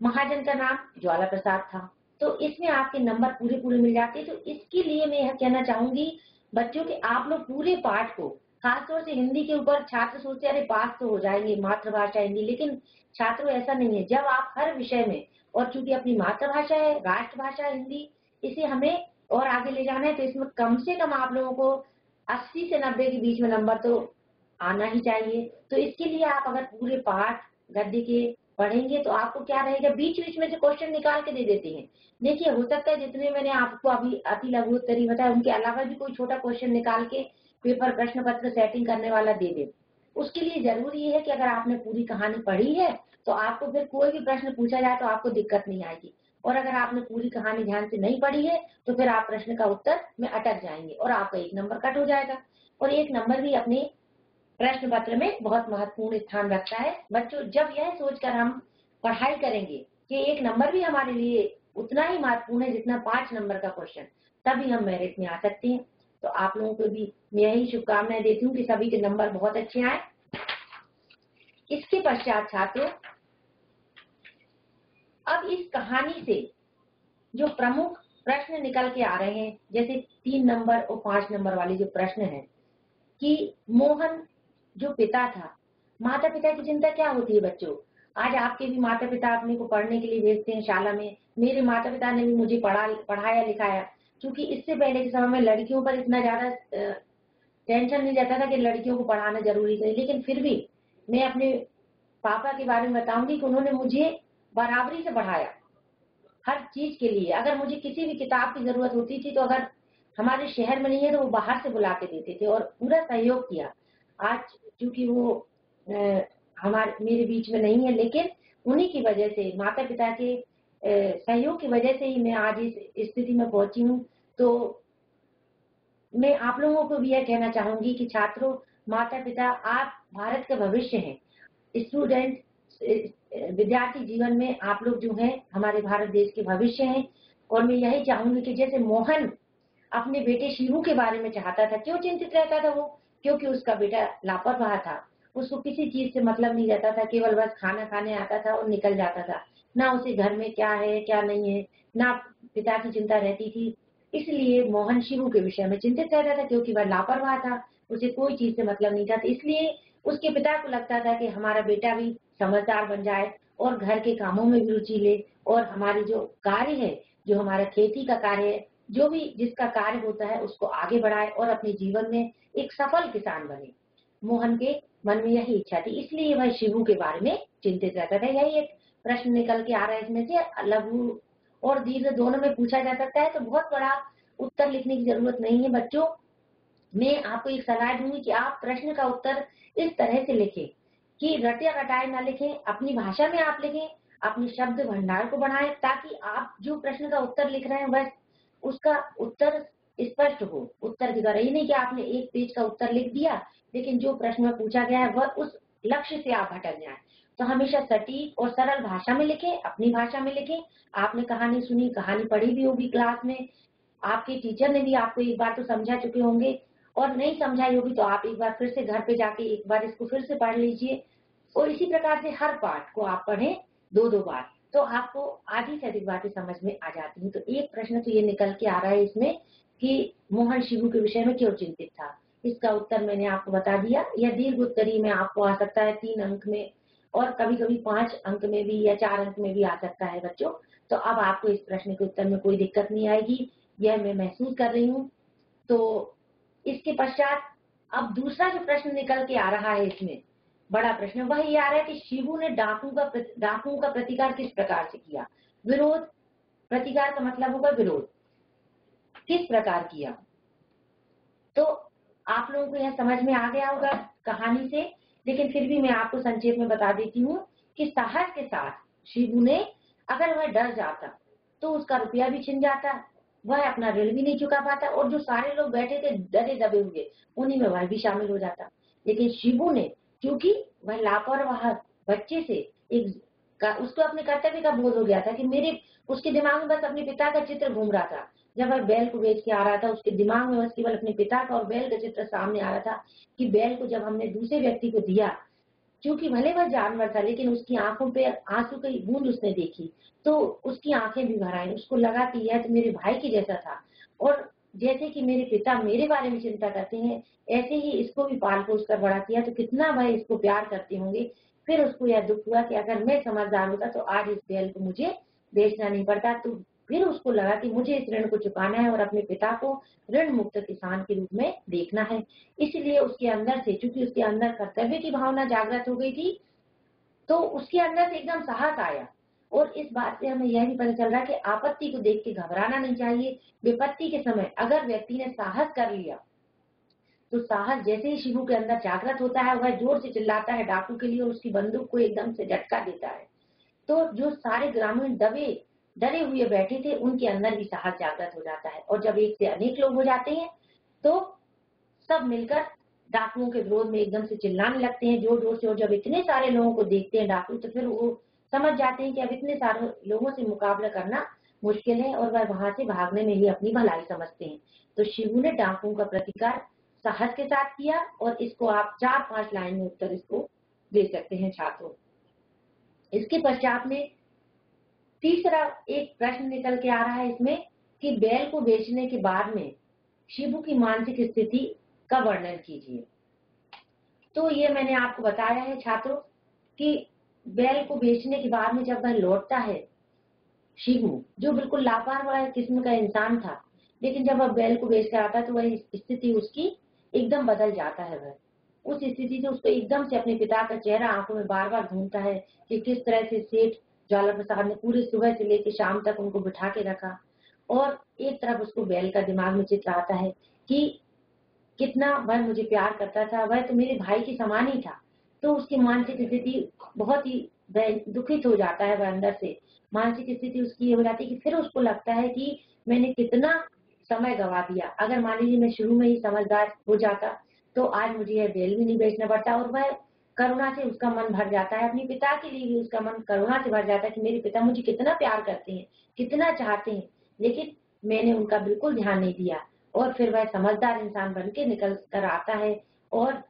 महाजन का नाम ज्वाला प्रसाद था। तो इसमें आपके नंबर पूरे पूरे मिल जाते हैं तो इसके लिए मैं यह कहना चाहूँगी, बच्चों के आप लोग पूरे पाठ को, खासतौर से हिंदी के ऊपर, छात्र सोचते अरे, पास तो हो जाएँगे, मातृभाषा हिंदी लेकिन छात्रों, ऐसा नहीं है। जब आप हर विषय में, और चूँकि अपनी मातृभाषा है, राष्ट्रभाषा हिंदी, इसे हमें और आगे ले जाना है तो इसमें कम से कम आप लोगों को 80 से 90 के बीच में नंबर तो आना ही चाहिए। तो इसके लिए आप अगर पूरे पाठ, गद्य के पढ़ेंगे तो आपको क्या रहेगा? बीच बीच में से क्वेश्चन निकाल के दे देते हैं। देखिए, हो सकता है जितने मैंने आपको अभी अति लघु उत्तरी बताया, उनके अलावा भी कोई छोटा क्वेश्चन निकाल के पेपर प्रश्न पत्र सेटिंग करने वाला दे दे। उसके लिए ज़रूरी है कि अगर आपने पूरी कहानी पढ़ी है तो आपको फिर कोई भी प्रश्न पूछा जाए तो आपको दिक्कत नहीं आएगी। और अगर आपने पूरी कहानी ध्यान से नहीं पढ़ी है तो फिर आप प्रश्न का उत्तर में अटक जाएँगे और आपका एक नंबर कट हो जाएगा। और एक नंबर भी अपने प्रश्न पत्र में बहुत महत्वपूर्ण स्थान रखता है। बच्चों, जब यह सोचकर हम पढ़ाई करेंगे कि एक नंबर भी हमारे लिए उतना ही महत्वपूर्ण है जितना पाँच नंबर का क्वेश्चन, तभी हम मेरिट में आ सकते हैं। तो आप लोगों को भी मैं यही शुभकामनाएँ देती हूँ कि सभी के नंबर बहुत अच्छे आए। इसके पश्चात छात्रों, अब इस कहानी से जो प्रमुख प्रश्न निकल के आ रहे हैं, जैसे तीन नंबर और पाँच नंबर वाले जो प्रश्न है, कि मोहन जो पिता था। माता पिता की चिंता क्या होती है बच्चों? आज आपके भी माता पिता अपने को पढ़ने के लिए भेजते हैं शाला में। मेरे माता पिता ने भी मुझे पढ़ा, पढ़ाया, लिखाया। क्योंकि इससे पहले के समय में लड़कियों पर इतना ज़्यादा टेंशन नहीं रहता था कि लड़कियों को पढ़ाना ज़रूरी है लेकिन फिर भी मैं अपने पापा के बारे में बताऊँगी कि उन्होंने मुझे बराबरी से पढ़ाया। हर चीज़ के लिए। अगर मुझे किसी भी किताब की ज़रूरत होती थी तो अगर हमारे शहर में नहीं है तो वो बाहर से बुला के देते थे और पूरा सहयोग किया। आज चूँकि वो हमारे, मेरे बीच में नहीं है, लेकिन उन्हीं की वजह से माता पिता के सहयोग की वजह से ही मैं आज इस स्थिति में पहुँची हूँ। तो मैं आप लोगों को भी यह कहना चाहूँगी कि छात्रों माता पिता आप भारत का भविष्य हैं। स्टूडेंट विद्यार्थी जीवन में आप लोग जो हैं, हमारे भारत देश के भविष्य हैं। और मैं यही चाहूँगी कि जैसे मोहन अपने बेटे शिवू के बारे में चाहता था, क्यों चिंतित रहता था वो? क्योंकि उसका बेटा लापरवाह था। उसको किसी चीज़ से मतलब नहीं रहता था, केवल बस खाना खाने आता था और निकल जाता था। ना उसे घर में क्या है, क्या नहीं है, ना पिता की चिंता रहती थी। इसलिए मोहन शिव के विषय में चिंतित रहता था क्योंकि वह लापरवाह था, उसे कोई चीज़ से मतलब नहीं था। तो इसलिए उसके पिता को लगता था कि हमारा बेटा भी समझदार बन जाए और घर के कामों में भी रुचि ले और हमारी जो कार्य है, जो हमारा खेती का कार्य है जो भी जिसका कार्य होता है उसको आगे बढ़ाए और अपने जीवन में एक सफल किसान बने। मोहन के मन में यही इच्छा थी, इसलिए वह शिवू के बारे में चिंतित रहता था। यही एक प्रश्न निकल के आ रहा है इसमें से लघु और दीर्घ दोनों में पूछा जा सकता है तो बहुत बड़ा उत्तर लिखने की ज़रूरत नहीं है। बच्चों, मैं आपको एक सलाह दूँगी कि आप प्रश्न का उत्तर इस तरह से लिखें कि रटिया कटाए ना लिखें, अपनी भाषा में आप लिखें, अपने शब्द भंडार को बढ़ाएँ, ताकि आप जो प्रश्न का उत्तर लिख रहे हैं, वह उसका उत्तर स्पष्ट हो। उत्तर की तरह ही नहीं कि आपने एक पेज का उत्तर लिख दिया, लेकिन जो प्रश्न में पूछा गया है, वह उस लक्ष्य से आप भटक जाए तो हमेशा सटीक और सरल भाषा में लिखे, अपनी भाषा में लिखे। आपने कहानी सुनी, कहानी पढ़ी भी होगी क्लास में। आपके टीचर ने भी आपको एक बार तो समझा चुके होंगे, और नहीं समझाई होगी तो आप एक बार फिर से घर पे जाके एक बार इसको फिर से पढ़ लीजिए। और इसी प्रकार से हर पाठ को आप पढ़ें दो दो बार। तो आपको आधी से अधिक बातें समझ में आ जाती हैं। तो एक प्रश्न तो ये निकल के आ रहा है इसमें कि मोहन शिवू के विषय में क्यों चिंतित था? इसका उत्तर मैंने आपको बता दिया। यह दीर्घ उत्तरी में आपको आ सकता है तीन अंक में और कभी कभी पाँच अंक में भी या चार अंक में भी आ सकता है बच्चों। तो अब आपको इस प्रश्न के उत्तर में कोई दिक्कत नहीं आएगी। यह मैं महसूस कर रही हूँ। तो इसके पश्चात अब दूसरा जो प्रश्न निकल के आ रहा है इसमें बड़ा प्रश्न वह आ रहा है कि शिवू ने डाकू का डाकू का प्रतिकार किस प्रकार से किया? विरोध? प्रतिकार का मतलब होगा विरोध। किस प्रकार किया? तो आप लोगों को यह समझ में आ गया होगा कहानी से, लेकिन फिर भी मैं आपको संक्षेप में बता देती हूँ कि साहस के साथ शिवू ने, अगर वह डर जाता तो उसका रुपया भी छिन जाता, वह अपना ऋण भी नहीं चुका पाता, और जो सारे लोग बैठे थे, डरे दबे हुए, उन्हीं में वह भी शामिल हो जाता। लेकिन शिबू ने क्योंकि वह लापरवाह बच्चे से एक का, उसको अपने कर्तव्य का बोध हो गया था कि मेरे उसके दिमाग में बस अपने पिता का चित्र घूम रहा था। जब वह बैल को बेच के आ रहा था उसके दिमाग में बस केवल अपने पिता का और बैल का चित्र सामने आ रहा था कि बैल को जब हमने दूसरे व्यक्ति को दिया क्योंकि भले वह जानवर था लेकिन उसकी आँखों पे आँसू की बूंद उसने देखी तो उसकी आँखें भी भर आई। उसको लगा कि यह तो मेरे भाई की जैसा था। और जैसे कि मेरे पिता मेरे बारे में चिंता करते हैं, ऐसे ही इसको भी पाल पोस कर बड़ा किया तो कितना वह इसको प्यार करते होंगे। फिर उसको यह दुख हुआ कि अगर मैं समझदार होता तो आज इस बैल को मुझे बेचना नहीं पड़ता। तो फिर उसको लगा कि मुझे इस ऋण को चुकाना है और अपने पिता को ऋण मुक्त किसान के रूप में देखना है। इसलिए उसके अंदर से, चूँकि उसके अंदर कर्तव्य की भावना जागृत हो गई थी तो उसके अंदर से एकदम साहस आया। और इस बात से हमें यह भी पता चल रहा है कि आपत्ति को देख के घबराना नहीं चाहिए। विपत्ति के समय अगर व्यक्ति ने साहस कर लिया तो साहस जैसे ही शिवू के अंदर जागृत होता है, वह ज़ोर से चिल्लाता है डाकू के लिए और उसकी बंदूक को एकदम से झटका देता है। तो जो सारे ग्रामीण दबे, डरे हुए बैठे थे, उनके अंदर भी साहस जागृत हो जाता है। और जब एक से अनेक लोग हो जाते हैं तो सब मिलकर डाकुओं के विरोध में एकदम से चिल्लाने लगते हैं ज़ोर ज़ोर से। और जब इतने सारे लोगों को देखते हैं डाकू तो फिर वो समझ जाते हैं कि अब इतने सारे लोगों से मुकाबला करना मुश्किल है और वह वहाँ से भागने में ही अपनी भलाई समझते हैं। तो शिवू ने डाकुओं का प्रतिकार साहस के साथ किया और इसको आप चार पाँच लाइन में उत्तर इसको दे सकते हैं छात्रों। इसके पश्चात में तीसरा एक प्रश्न निकल के आ रहा है इसमें कि बैल को बेचने के बाद में शिबू की मानसिक स्थिति का वर्णन कीजिए। तो ये मैंने आपको बताया है छात्रों कि बैल को बेचने के बाद में जब वह लौटता है, शिबू, जो बिल्कुल लापरवाह किस्म का इंसान था, लेकिन जब वह बैल को बेच कर आता तो वह स्थिति उसकी एकदम बदल जाता है वह। उस स्थिति से उसको एकदम से अपने पिता का चेहरा आँखों में बार बार घूमता है कि किस तरह से सेठ ज्वाला प्रसाद ने पूरी सुबह से लेकर शाम तक उनको बिठा के रखा। और एक तरफ़ उसको बैल का दिमाग में चित्र आता है कि कितना वह मुझे प्यार करता था। वह तो मेरे भाई की समान ही था। तो उसकी मानसिक स्थिति बहुत ही दुखित हो जाता है वह अंदर से। मानसिक स्थिति उसकी ये हो जाती है कि फिर उसको लगता है कि मैंने कितना समय गवा दिया। अगर मान लीजिए मैं शुरू में ही समझदार हो जाता तो आज मुझे यह बैल भी नहीं बेचना पड़ता और वह करुणा से उसका मन भर जाता है। अपने पिता के लिए भी उसका मन करुणा से भर जाता है कि मेरे पिता मुझे कितना प्यार करते हैं, कितना चाहते हैं, लेकिन मैंने उनका बिल्कुल ध्यान नहीं दिया और फिर वह समझदार इंसान बन के निकल कर आता है और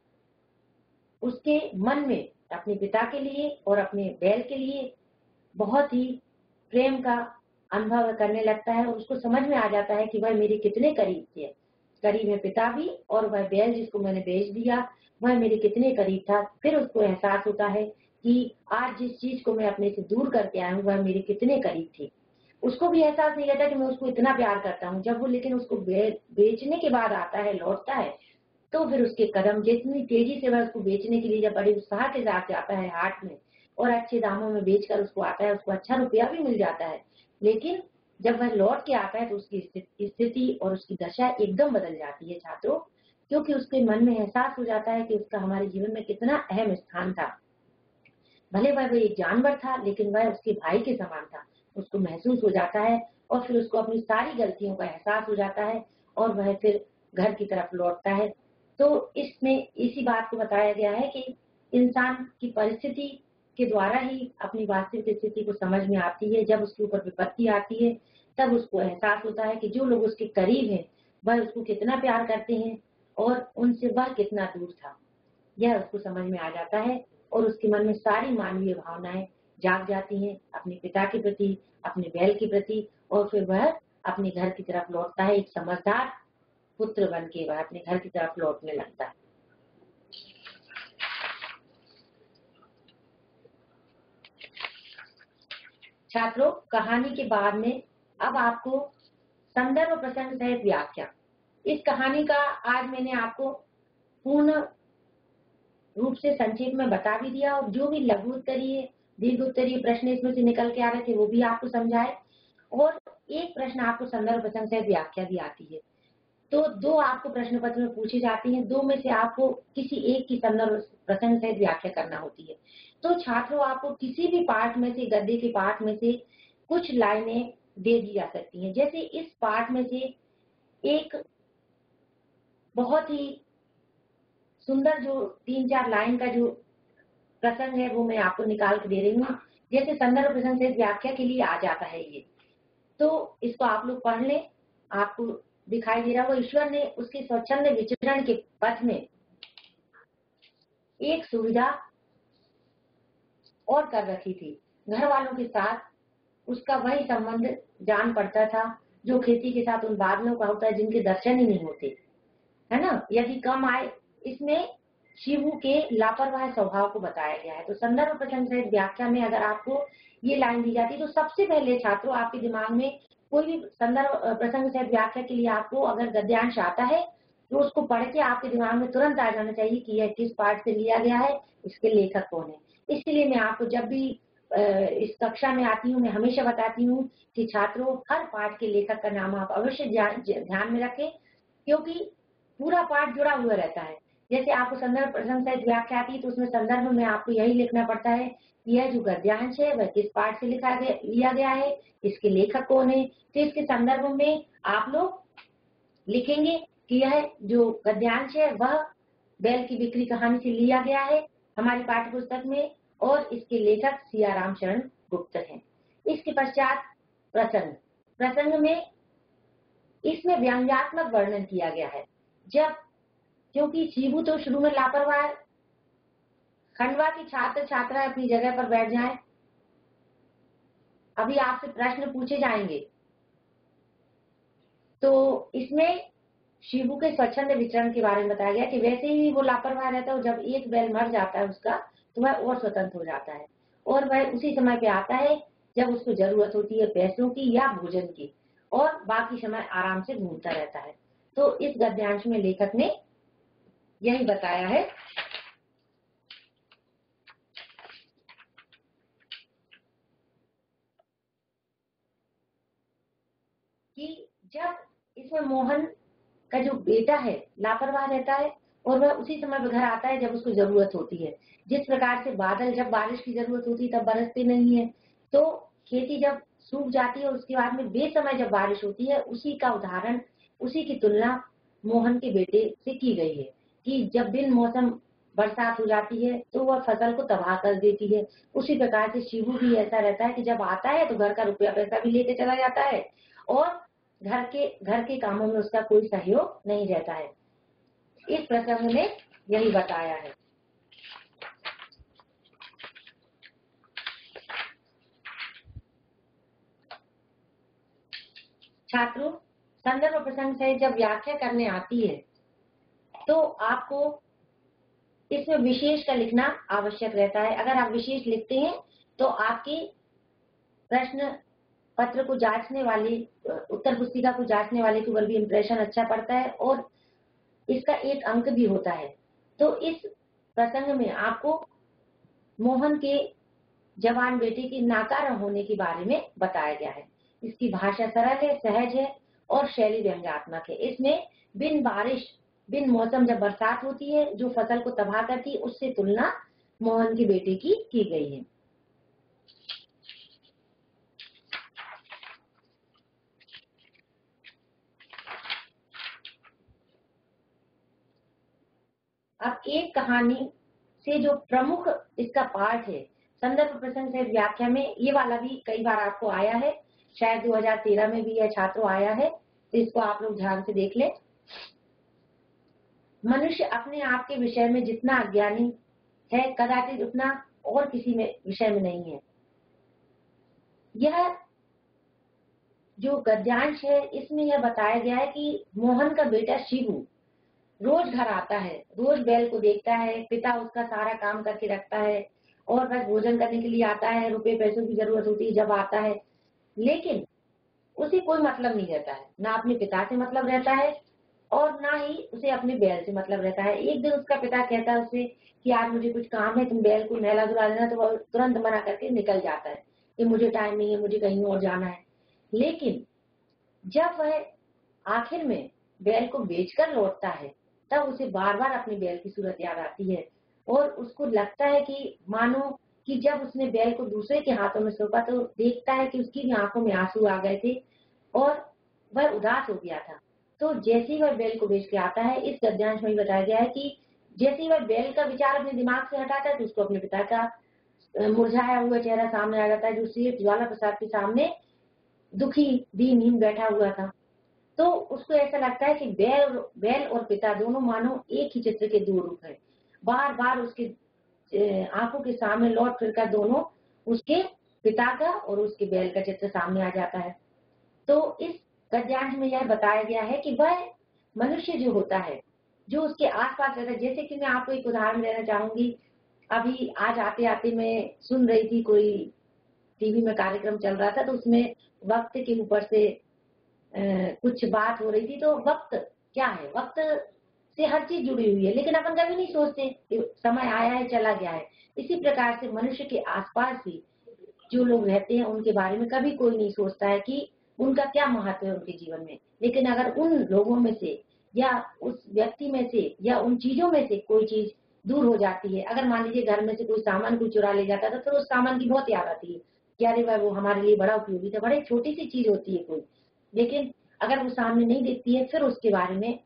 उसके मन में, अपने पिता के लिए और अपने बैल के लिए बहुत ही प्रेम का अनुभव करने लगता है और उसको समझ में आ जाता है कि वह मेरे कितने करीब थे। करीब है पिता भी और वह बैल जिसको मैंने बेच दिया, वह मेरे कितने करीब था। फिर उसको एहसास होता है कि आज जिस चीज़ को मैं अपने से दूर करके आया हूँ, वह मेरे कितने करीब थे। उसको भी एहसास नहीं रहता कि मैं उसको इतना प्यार करता हूँ। जब वो लेकिन उसको बेचने के बाद आता है, लौटता है तो फिर उसके कदम, जितनी तेज़ी से वह उसको बेचने के लिए जब बड़े उत्साह के साथ आता है हाट में और अच्छे दामों में बेचकर उसको आता है, उसको अच्छा रुपया भी मिल जाता है। लेकिन जब वह लौट के आता है तो उसकी स्थिति और उसकी दशा एकदम बदल जाती है छात्रों, क्योंकि उसके मन में एहसास हो जाता है कि उसका हमारे जीवन में कितना अहम स्थान था। भले वह एक जानवर था, लेकिन वह उसके भाई के समान था। उसको महसूस हो जाता है और फिर उसको अपनी सारी गलतियों का एहसास हो जाता है और वह फिर घर की तरफ़ लौटता है। तो इसमें इसी बात को बताया गया है कि इंसान की परिस्थिति के द्वारा ही अपनी वास्तविक स्थिति को समझ में आती है। जब उसके ऊपर विपत्ति आती है, तब उसको एहसास होता है कि जो लोग उसके करीब हैं, वह उसको कितना प्यार करते हैं और उनसे वह कितना दूर था। यह उसको समझ में आ जाता है और उसके मन में सारी मानवीय भावनाएँ जाग जाती हैं, अपने पिता के प्रति, अपने बैल के प्रति और फिर वह अपने घर की तरफ़ लौटता है। एक समझदार पुत्र बन के वह अपने घर की तरफ़ लौटने लगता। है छात्रों, कहानी के बाद में अब आपको संदर्भ प्रसंग सहित व्याख्या। इस कहानी का आज मैंने आपको पूर्ण रूप से संक्षेप में बता भी दिया और जो भी लघु उत्तरीय, दीर्घ उत्तरीय प्रश्न इसमें से निकल के आ रहे थे वो भी आपको समझाए। और एक प्रश्न आपको संदर्भ प्रसंग सहित व्याख्या भी आती है। तो दो आपको प्रश्न पत्र में पूछी जाती हैं, दो में से आपको किसी एक की संदर्भ प्रसंग सहित व्याख्या करना होती है। तो छात्रों, आपको किसी भी पाठ में से, गद्य के पाठ में से कुछ लाइनें दे दी जा सकती हैं। जैसे इस पाठ में से एक बहुत ही सुंदर जो तीन चार लाइन का जो प्रसंग है, वो मैं आपको निकाल के दे रही हूँ। जैसे संदर्भ प्रसंग से व्याख्या के लिए आ जाता है ये। तो इसको आप लोग पढ़ लें, आपको दिखाई दे रहा, वो ईश्वर ने उसके स्वच्छंद विचरण के पथ में एक सुविधा और कर रखी थी। घर वालों के साथ उसका वही संबंध जान पड़ता था, जो खेती के साथ उन बादलों का होता है, जिनके दर्शन ही नहीं होते, है ना? यदि कम आए, इसमें शिव के लापरवाह स्वभाव को बताया गया है। तो संदर्भ प्रसंग सहित व्याख्या में अगर आपको ये लाइन दी जाती तो सबसे पहले छात्रों, आपके दिमाग में कोई भी संदर्भ प्रसंग सहित व्याख्या के लिए आपको अगर गद्यांश आता है तो उसको पढ़ के आपके दिमाग में तुरंत आ जाना चाहिए कि यह किस पार्ट से लिया गया है, इसके लेखक कौन है। इसलिए मैं आपको जब भी इस कक्षा में आती हूँ, मैं हमेशा बताती हूँ कि छात्रों, हर पाठ के लेखक का नाम आप अवश्य ध्यान में रखें, क्योंकि पूरा पाठ जुड़ा हुआ रहता है। जैसे आपको संदर्भ सहित व्याख्या आती है तो उसमें संदर्भ में आपको यही लिखना पड़ता है कि यह जो गद्यांश है, वह किस पाठ से लिखा गया, लिया गया है, इसके लेखक कौन है? तो इसके संदर्भ में आप लोग लिखेंगे कि यह जो गद्यांश है, वह बैल की बिक्री कहानी से लिया गया है हमारी पाठ्य पुस्तक में, और इसके लेखक सियाराम शरण गुप्त हैं। इसके पश्चात प्रसंग। प्रसंग में इसमें व्यंग्यात्मक वर्णन किया गया है। जब क्योंकि शिबू तो शुरू में लापरवाह है। खंडवा की छात्र छात्रा अपनी जगह पर बैठ जाएँ। अभी आपसे प्रश्न पूछे जाएँगे। तो इसमें शिबू के स्वच्छंद विचरण के बारे में बताया गया कि वैसे ही वो लापरवाह रहता है और जब एक बैल मर जाता है उसका तो वह और स्वतंत्र हो जाता है। और वह उसी समय पे आता है जब उसको ज़रूरत होती है पैसों की या भोजन की और बाकी समय आराम से घूमता रहता है। तो इस गद्यांश में लेखक ने यही बताया है। कि जब इसमें मोहन का जो बेटा है, लापरवाह रहता है और वह उसी समय घर आता है जब उसको ज़रूरत होती है। जिस प्रकार से बादल, जब बारिश की ज़रूरत होती है, तब बरसते नहीं है। तो खेती जब सूख जाती है उसके बाद में बेसमय जब बारिश होती है, उसी का उदाहरण, उसी की तुलना मोहन के बेटे से की गई है। कि जब बिन मौसम बरसात हो जाती है तो वह फ़सल को तबाह कर देती है। उसी प्रकार से शिवू भी ऐसा रहता है कि जब आता है तो घर का रुपया पैसा भी लेके चला जाता है और घर के घर के कामों में उसका कोई सहयोग नहीं रहता है। इस प्रसंग में यही बताया है। छात्रों, संदर्भ प्रसंग से जब व्याख्या करने आती है तो आपको इसमें विशेष का लिखना आवश्यक रहता है। अगर आप विशेष लिखते हैं तो आपकी प्रश्न पत्र को जांचने वाली, उत्तर पुस्तिका को जांचने वाले के ऊपर भी इम्प्रेशन अच्छा पड़ता है और इसका एक अंक भी होता है। तो इस प्रसंग में आपको मोहन के जवान बेटे की नाकार होने के बारे में बताया गया है। इसकी भाषा सरल है, सहज है और शैली व्यंग्यात्मक है। इसमें बिन बारिश बिन मौसम जब बरसात होती है, जो फ़सल को तबाह करती है, उससे तुलना मोहन के बेटे की की गई है। अब एक कहानी से जो प्रमुख इसका पार्ट है, संदर्भ प्रसंग से व्याख्या में, ये वाला भी कई बार आपको आया है, शायद 2013 में भी यह छात्रों आया है तो इसको आप लोग ध्यान से देख लें। मनुष्य अपने आप के विषय में जितना अज्ञानी है, कदाचित उतना और किसी में विषय में नहीं है। यह जो गद्यांश है, इसमें यह बताया गया है कि मोहन का बेटा शिवू रोज घर आता है, रोज बैल को देखता है, पिता उसका सारा काम करके रखता है और बस भोजन करने के लिए आता है, रुपए, पैसों की ज़रूरत होती है, जब आता है। लेकिन उसे कोई मतलब नहीं रहता है, ना अपने पिता से मतलब रहता है और ना ही उसे अपने बैल से मतलब रहता है। एक दिन उसका पिता कहता है उसे कि आज मुझे कुछ काम है, तुम बैल को नहला धुला देना तो वह तुरंत मना करके निकल जाता है। कि मुझे टाइम नहीं है, मुझे कहीं और जाना है। लेकिन जब वह आखिर में बैल को बेचकर लौटता है, तब उसे बार बार अपनी बैल की सूरत याद आती है और उसको लगता है कि मानो कि जब उसने बैल को दूसरे के हाथों में सौंपा तो देखता है कि उसकी भी आँखों में आँसू आ गए थे और वह उदास हो गया था। तो जैसे वह बैल को बेच के आता है। इस गद्यांश में बताया गया है कि जैसे वह बैल का विचार अपने दिमाग से हटाता है तो उसको अपने पिता का मुरझाया हुआ चेहरा सामने आ जाता है, जो सिर्फ़ ज्वाला प्रसाद के सामने दुखी, दीनहीन बैठा हुआ था। तो उसको ऐसा लगता है कि बैल बैल और पिता दोनों मानो एक ही चित्र के दो रूप है। बार बार उसके आँखों के सामने लौट फिर कर दोनों उसके पिता का और उसके बैल का चित्र सामने आ जाता है। तो इस गद्यांश में यह बताया गया है कि वह मनुष्य जो होता है जो उसके आसपास रहता है जैसे कि मैं आपको एक उदाहरण देना चाहूँगी। अभी आज आते आते मैं सुन रही थी कोई टीवी में कार्यक्रम चल रहा था तो उसमें वक्त के ऊपर से आ, कुछ बात हो रही थी तो वक्त क्या है? वक्त से हर चीज़ जुड़ी हुई है लेकिन अपन कभी नहीं सोचते कि समय आया है चला गया है। इसी प्रकार से मनुष्य के आसपास भी जो लोग रहते हैं उनके बारे में कभी कोई नहीं सोचता है कि उनका क्या महत्व है उनके जीवन में? लेकिन अगर उन लोगों में से या उस व्यक्ति में से या उन चीज़ों में से कोई चीज़ दूर हो जाती है, अगर मान लीजिए घर में से कोई सामान कोई चुरा ले जाता है तो फिर उस सामान की बहुत याद आती है क्या अरे वो हमारे लिए बड़ा उपयोगी था, बड़े छोटी सी चीज़ होती है कोई। लेकिन अगर वो सामने नहीं देखती है, फिर उसके बारे में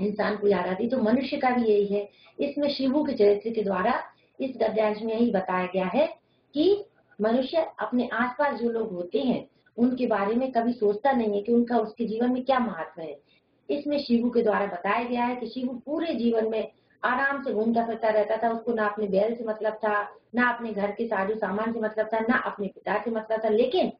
इंसान को याद आती तो मनुष्य का भी यही है। इसमें शिवु के चरित्र के द्वारा इस गद्यांश में यही बताया गया है कि मनुष्य अपने आसपास जो लोग होते हैं उनके बारे में कभी सोचता नहीं है कि उनका उसके जीवन में क्या महत्व है। इसमें शिवु के द्वारा बताया गया है कि शिवु पूरे जीवन में आराम से घूमता फिरता रहता था। उसको ना अपने बैल से मतलब था, ना अपने घर के साजो सामान से मतलब था, ना अपने पिता से मतलब था। लेकिन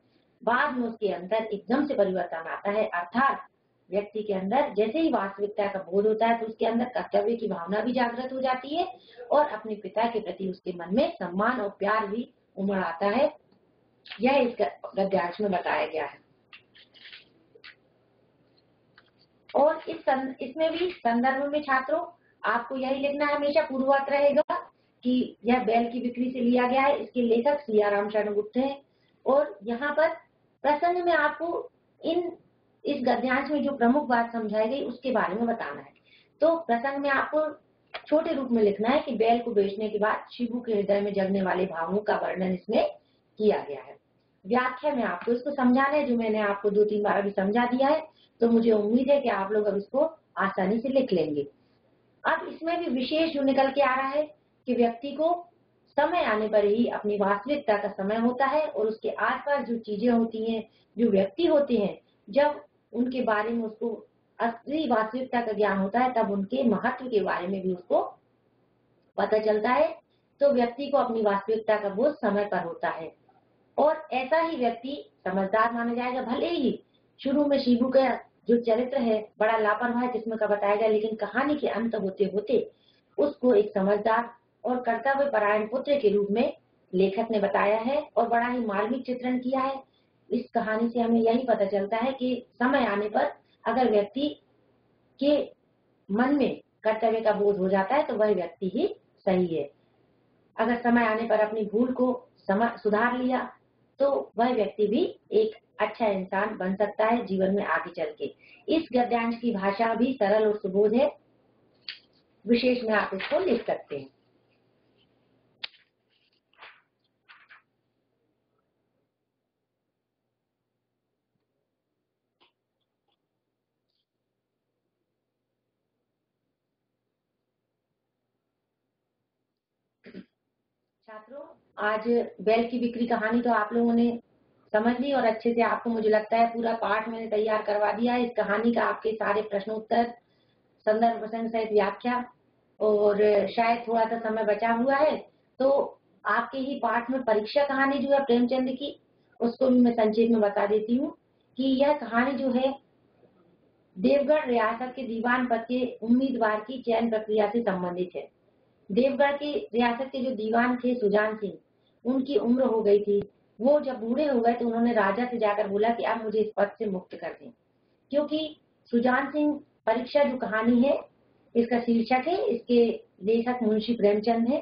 बाद में उसके अंदर एकदम से परिवर्तन आता है। अर्थात व्यक्ति के अंदर जैसे ही वास्तविकता का बोध होता है तो उसके अंदर कर्तव्य की भावना भी जागृत हो जाती है और अपने पिता के प्रति उसके मन में सम्मान और प्यार भी उमड़ आता है। यह इस गद्यांश में बताया गया है। और इस सं, इसमें भी संदर्भ में छात्रों आपको यही लिखना हमेशा पूर्ववत रहेगा कि यह बैल की बिक्री से लिया गया है इसके लेखक सियाराम शरण गुप्त है। और यहाँ पर प्रसंग में आपको इन इस गद्यांश में जो प्रमुख बात समझाई गई उसके बारे में बताना है। तो प्रसंग में आपको छोटे रूप में लिखना है कि बैल को बेचने के बाद शिवु के हृदय में जगने वाले भावों का वर्णन इसमें किया गया है। व्याख्या में आपको इसको समझाना है, जो मैंने आपको दो तीन बार अभी समझा दिया है तो मुझे उम्मीद है कि आप लोग अब इसको आसानी से लिख लेंगे। अब इसमें भी विशेष जो निकल के आ रहा है कि व्यक्ति को समय आने पर ही अपनी वास्तविकता का समय होता है और उसके आसपास जो चीज़ें होती हैं, जो व्यक्ति होते हैं, जब उनके बारे में उसको असली वास्तविकता का ज्ञान होता है, तब उनके महत्व के बारे में भी उसको पता चलता है। तो व्यक्ति को अपनी वास्तविकता का बोध समय पर होता है। और ऐसा ही व्यक्ति समझदार माना जाएगा, भले ही शुरू में शिबू का जो चरित्र है बड़ा लापरवाह किस्म का बताया गया, लेकिन कहानी के अंत होते होते उसको एक समझदार और कर्तव्य परायण पुत्र के रूप में लेखक ने बताया है और बड़ा ही मार्मिक चित्रण किया है। इस कहानी से हमें यही पता चलता है कि समय आने पर अगर व्यक्ति के मन में कर्तव्य का बोध हो जाता है तो वह व्यक्ति ही सही है। अगर समय आने पर अपनी भूल को सुधार लिया तो वह व्यक्ति भी एक अच्छा इंसान बन सकता है जीवन में आगे चल के। इस गद्यांश की भाषा भी सरल और सुबोध है। विशेष में आप इसको लिख सकते हैं। आज बैल की बिक्री कहानी तो आप लोगों ने समझ ली और अच्छे से आपको मुझे लगता है पूरा पाठ मैंने तैयार करवा दिया। इस कहानी का आपके सारे प्रश्न उत्तर, संदर्भ प्रसंग सहित व्याख्या और शायद थोड़ा सा समय बचा हुआ है तो आपके ही पाठ में परीक्षा कहानी जो है प्रेमचंद की, उसको भी मैं संक्षेप में बता देती हूँ कि यह कहानी जो है देवगढ़ रियासत के दीवान पद के उम्मीदवार की चयन प्रक्रिया से संबंधित है। देवगढ़ की रियासत के जो दीवान थे, सुजान सिंह उनकी उम्र हो गई थी। वो जब बूढ़े हो गए तो उन्होंने राजा से जाकर बोला कि आप मुझे इस पद से मुक्त कर दें। क्योंकि सुजान सिंह परीक्षा जो कहानी है, इसका शीर्षक है, इसके लेखक मुंशी प्रेमचंद है।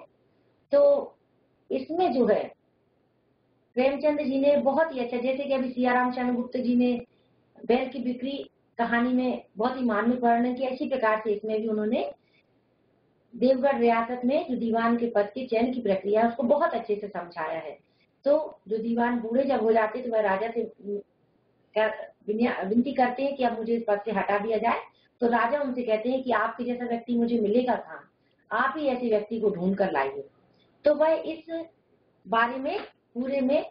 तो इसमें जो है, प्रेमचंद जी ने बहुत ही अच्छा जैसे कि अभी सियाराम चंद्र गुप्त जी ने बैल की बिक्री कहानी में बहुत ही मानवीय वर्णन किया इसी प्रकार से इसमें भी उन्होंने देवगढ़ रियासत में जो दीवान के पद के चयन की प्रक्रिया है, उसको बहुत अच्छे से समझाया है। तो जो दीवान बूढ़े जब हो जाते तो वह राजा से विनती करते हैं कि अब मुझे इस पद से हटा दिया जाए। तो राजा उनसे कहते हैं कि आपके जैसा व्यक्ति मुझे मिलेगा कहाँ? आप ही ऐसे व्यक्ति को ढूंढ कर लाइए। तो वह इस बारे में, पूरे में,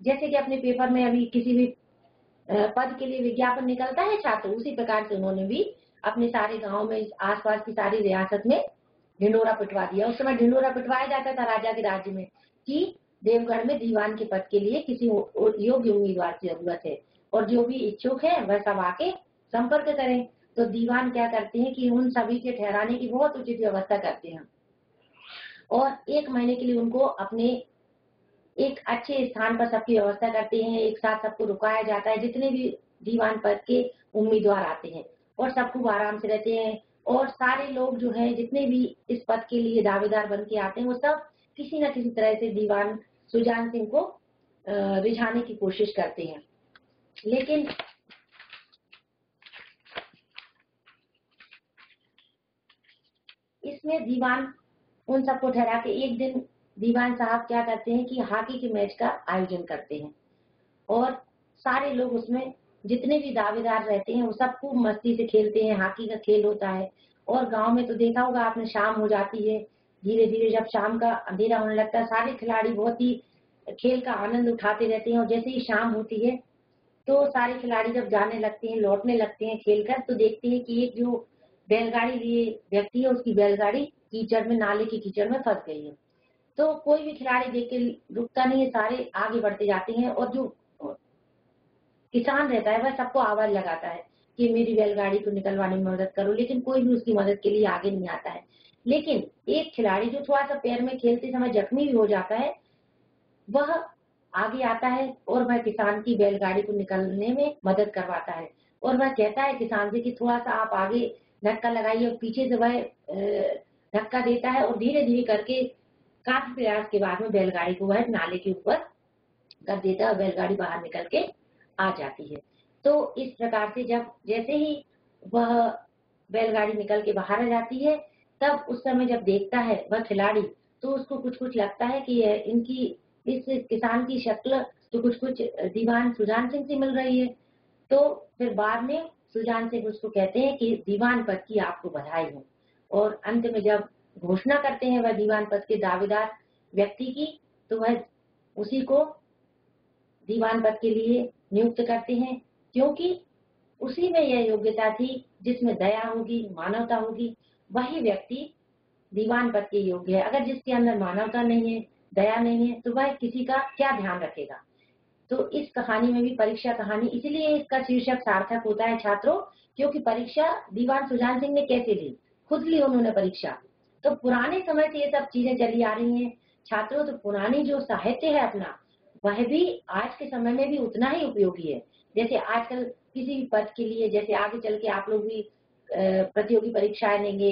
जैसे कि अपने पेपर में अभी किसी भी पद के लिए विज्ञापन निकलता है, छात्र, उसी प्रकार से उन्होंने भी अपने सारे गाँव में, आसपास की सारी रियासत में ढिंडोरा पिटवा दिया। उस समय ढिंडोरा पिटवाया जाता था राजा के राज्य में कि देवगढ़ में दीवान के पद के लिए किसी योग्य उम्मीदवार की ज़रूरत है और जो भी इच्छुक है, वह सब आके संपर्क करें। तो दीवान क्या करते हैं कि उन सभी के ठहराने की बहुत उचित व्यवस्था करते हैं। और एक महीने के लिए उनको अपने एक अच्छे स्थान पर सबकी व्यवस्था करते हैं। एक साथ सबको रुकाया जाता है। जितने भी दीवान पद के उम्मीदवार आते हैं, और सब खूब आराम से रहते हैं। और सारे लोग जो है, जितने भी इस पद के लिए दावेदार बन के आते हैं, वो सब किसी न किसी तरह से दीवान सुजान सिंह को रिझाने की कोशिश करते हैं। लेकिन इसमें दीवान उन सबको ठहरा के एक दिन दीवान साहब क्या करते हैं कि हॉकी के मैच का आयोजन करते हैं। और सारे लोग उसमें जितने भी दावेदार रहते हैं, वो सब खूब मस्ती से खेलते हैं, हॉकी का खेल होता है। और गाँव में तो देखा होगा आपने, शाम हो जाती है धीरे धीरे जब शाम का अंधेरा होने लगता है, सारे खिलाड़ी बहुत ही खेल का आनंद उठाते रहते हैं, और जैसे ही शाम होती है तो सारे खिलाड़ी जब जाने लगते हैं, लौटने लगते हैं खेल कर तो देखते हैं कि एक जो बैलगाड़ी लिए व्यक्ति है, उसकी बैलगाड़ी कीचड़ में, नाले की कीचड़ में फंस गई है। तो कोई भी खिलाड़ी देख के रुकता नहीं है, सारे आगे बढ़ते जाते हैं, और जो किसान रहता है, वह सबको आवाज़ लगाता है कि मेरी बैलगाड़ी को निकलवाने में मदद करो, लेकिन कोई भी उसकी मदद के लिए आगे नहीं आता है। लेकिन एक खिलाड़ी जो थोड़ा सा पैर में खेलते समय जख्मी भी हो जाता है, वह आगे आता है और वह किसान की बैलगाड़ी को निकलने में मदद करवाता है। और वह कहता है किसान से कि थोड़ा सा आप आगे धक्का लगाइए और पीछे से वह धक्का देता है और धीरे धीरे करके काफ़ी प्रयास के बाद में बैलगाड़ी को वह नाले के ऊपर कर देता है और बैलगाड़ी बाहर निकल के आ जाती है। तो इस प्रकार से जब जैसे ही वह बैलगाड़ी निकल के बाहर आ जाती है, तब उस समय जब देखता है वह खिलाड़ी तो उसको कुछ कुछ लगता है कि इनकी, इस किसान की शक्ल तो कुछ कुछ दीवान सुजान सिंह से मिल रही है। तो फिर बाद में सुजान सिंह उसको कहते हैं कि दीवान पद की आपको बधाई हो। और अंत में जब घोषणा करते हैं वह दीवान पद के दावेदार व्यक्ति की तो वह उसी को दीवान पद के लिए नियुक्त करते हैं, क्योंकि उसी में यह योग्यता थी जिसमें दया होगी, मानवता होगी, वही व्यक्ति दीवान पद के योग्य है। अगर जिसके अंदर मानवता नहीं है, दया नहीं है तो वह किसी का क्या ध्यान रखेगा? तो इस कहानी में भी परीक्षा कहानी, इसलिए इसका शीर्षक सार्थक होता है छात्रों, क्योंकि परीक्षा दीवान सुजान सिंह ने कैसे ली? खुद ली उन्होंने परीक्षा। तो पुराने समय से ये सब चीज़ें चली आ रही हैं। छात्रों तो पुरानी जो साहित्य है अपना वह भी आज के समय में भी उतना ही उपयोगी है। जैसे आजकल किसी भी पद के लिए, जैसे आगे चल के आप लोग भी प्रतियोगी परीक्षाएँ लेंगे,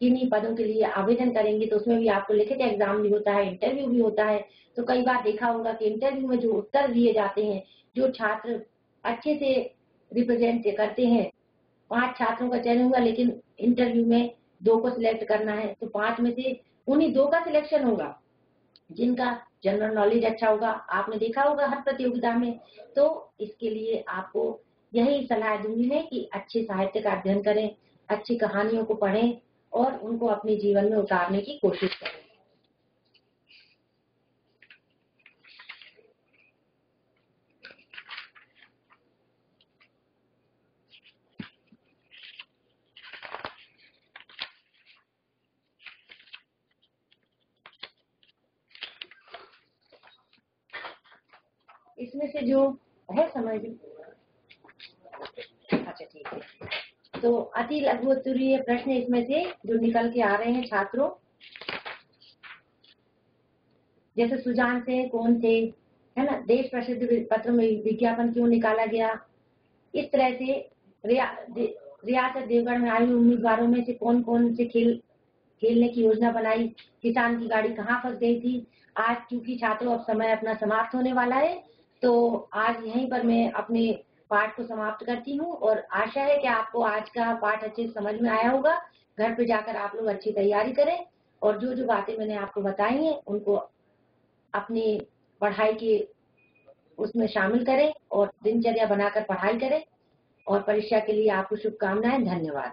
किन्हीं पदों के लिए आवेदन करेंगे तो उसमें भी आपको लिखित एग्ज़ाम भी होता है, इंटरव्यू भी होता है। तो कई बार देखा होगा कि इंटरव्यू में जो उत्तर दिए जाते हैं, जो छात्र अच्छे से रिप्रेजेंट करते हैं, पाँच छात्रों का चयन हुआ, लेकिन इंटरव्यू में दो को सिलेक्ट करना है तो पाँच में से उन्हीं दो का सिलेक्शन होगा। जिनका जनरल नॉलेज अच्छा होगा, आपने देखा होगा हर प्रतियोगिता में तो इसके लिए आपको यही सलाह दूँगी मैं कि अच्छे साहित्य का अध्ययन करें, अच्छी कहानियों को पढ़ें और उनको अपने जीवन में उतारने की कोशिश करें। इसमें से जो है समझ अच्छा ठीक है। तो अति लघु उत्तरीय प्रश्न इसमें से जो निकल के आ रहे हैं छात्रों जैसे सुजान से कौन थे है ना? देश प्रसिद्ध पत्र में विज्ञापन क्यों निकाला गया? इस तरह से रिया, रियासत देवगढ़ में आयु उम्मीदवारों में से कौन कौन से खेल खेलने की योजना बनाई? किसान की गाड़ी कहाँ फंस गई थी? आज क्योंकि छात्रों अब समय अपना समाप्त होने वाला है। तो आज यहीं पर मैं अपने पाठ को समाप्त करती हूँ और आशा है कि आपको आज का पाठ अच्छे समझ में आया होगा। घर पे जाकर आप लोग अच्छी तैयारी करें और जो जो बातें मैंने आपको बताई हैं, उनको अपनी पढ़ाई के उसमें शामिल करें और दिनचर्या बनाकर पढ़ाई करें। और परीक्षा के लिए आपको शुभकामनाएँ, धन्यवाद।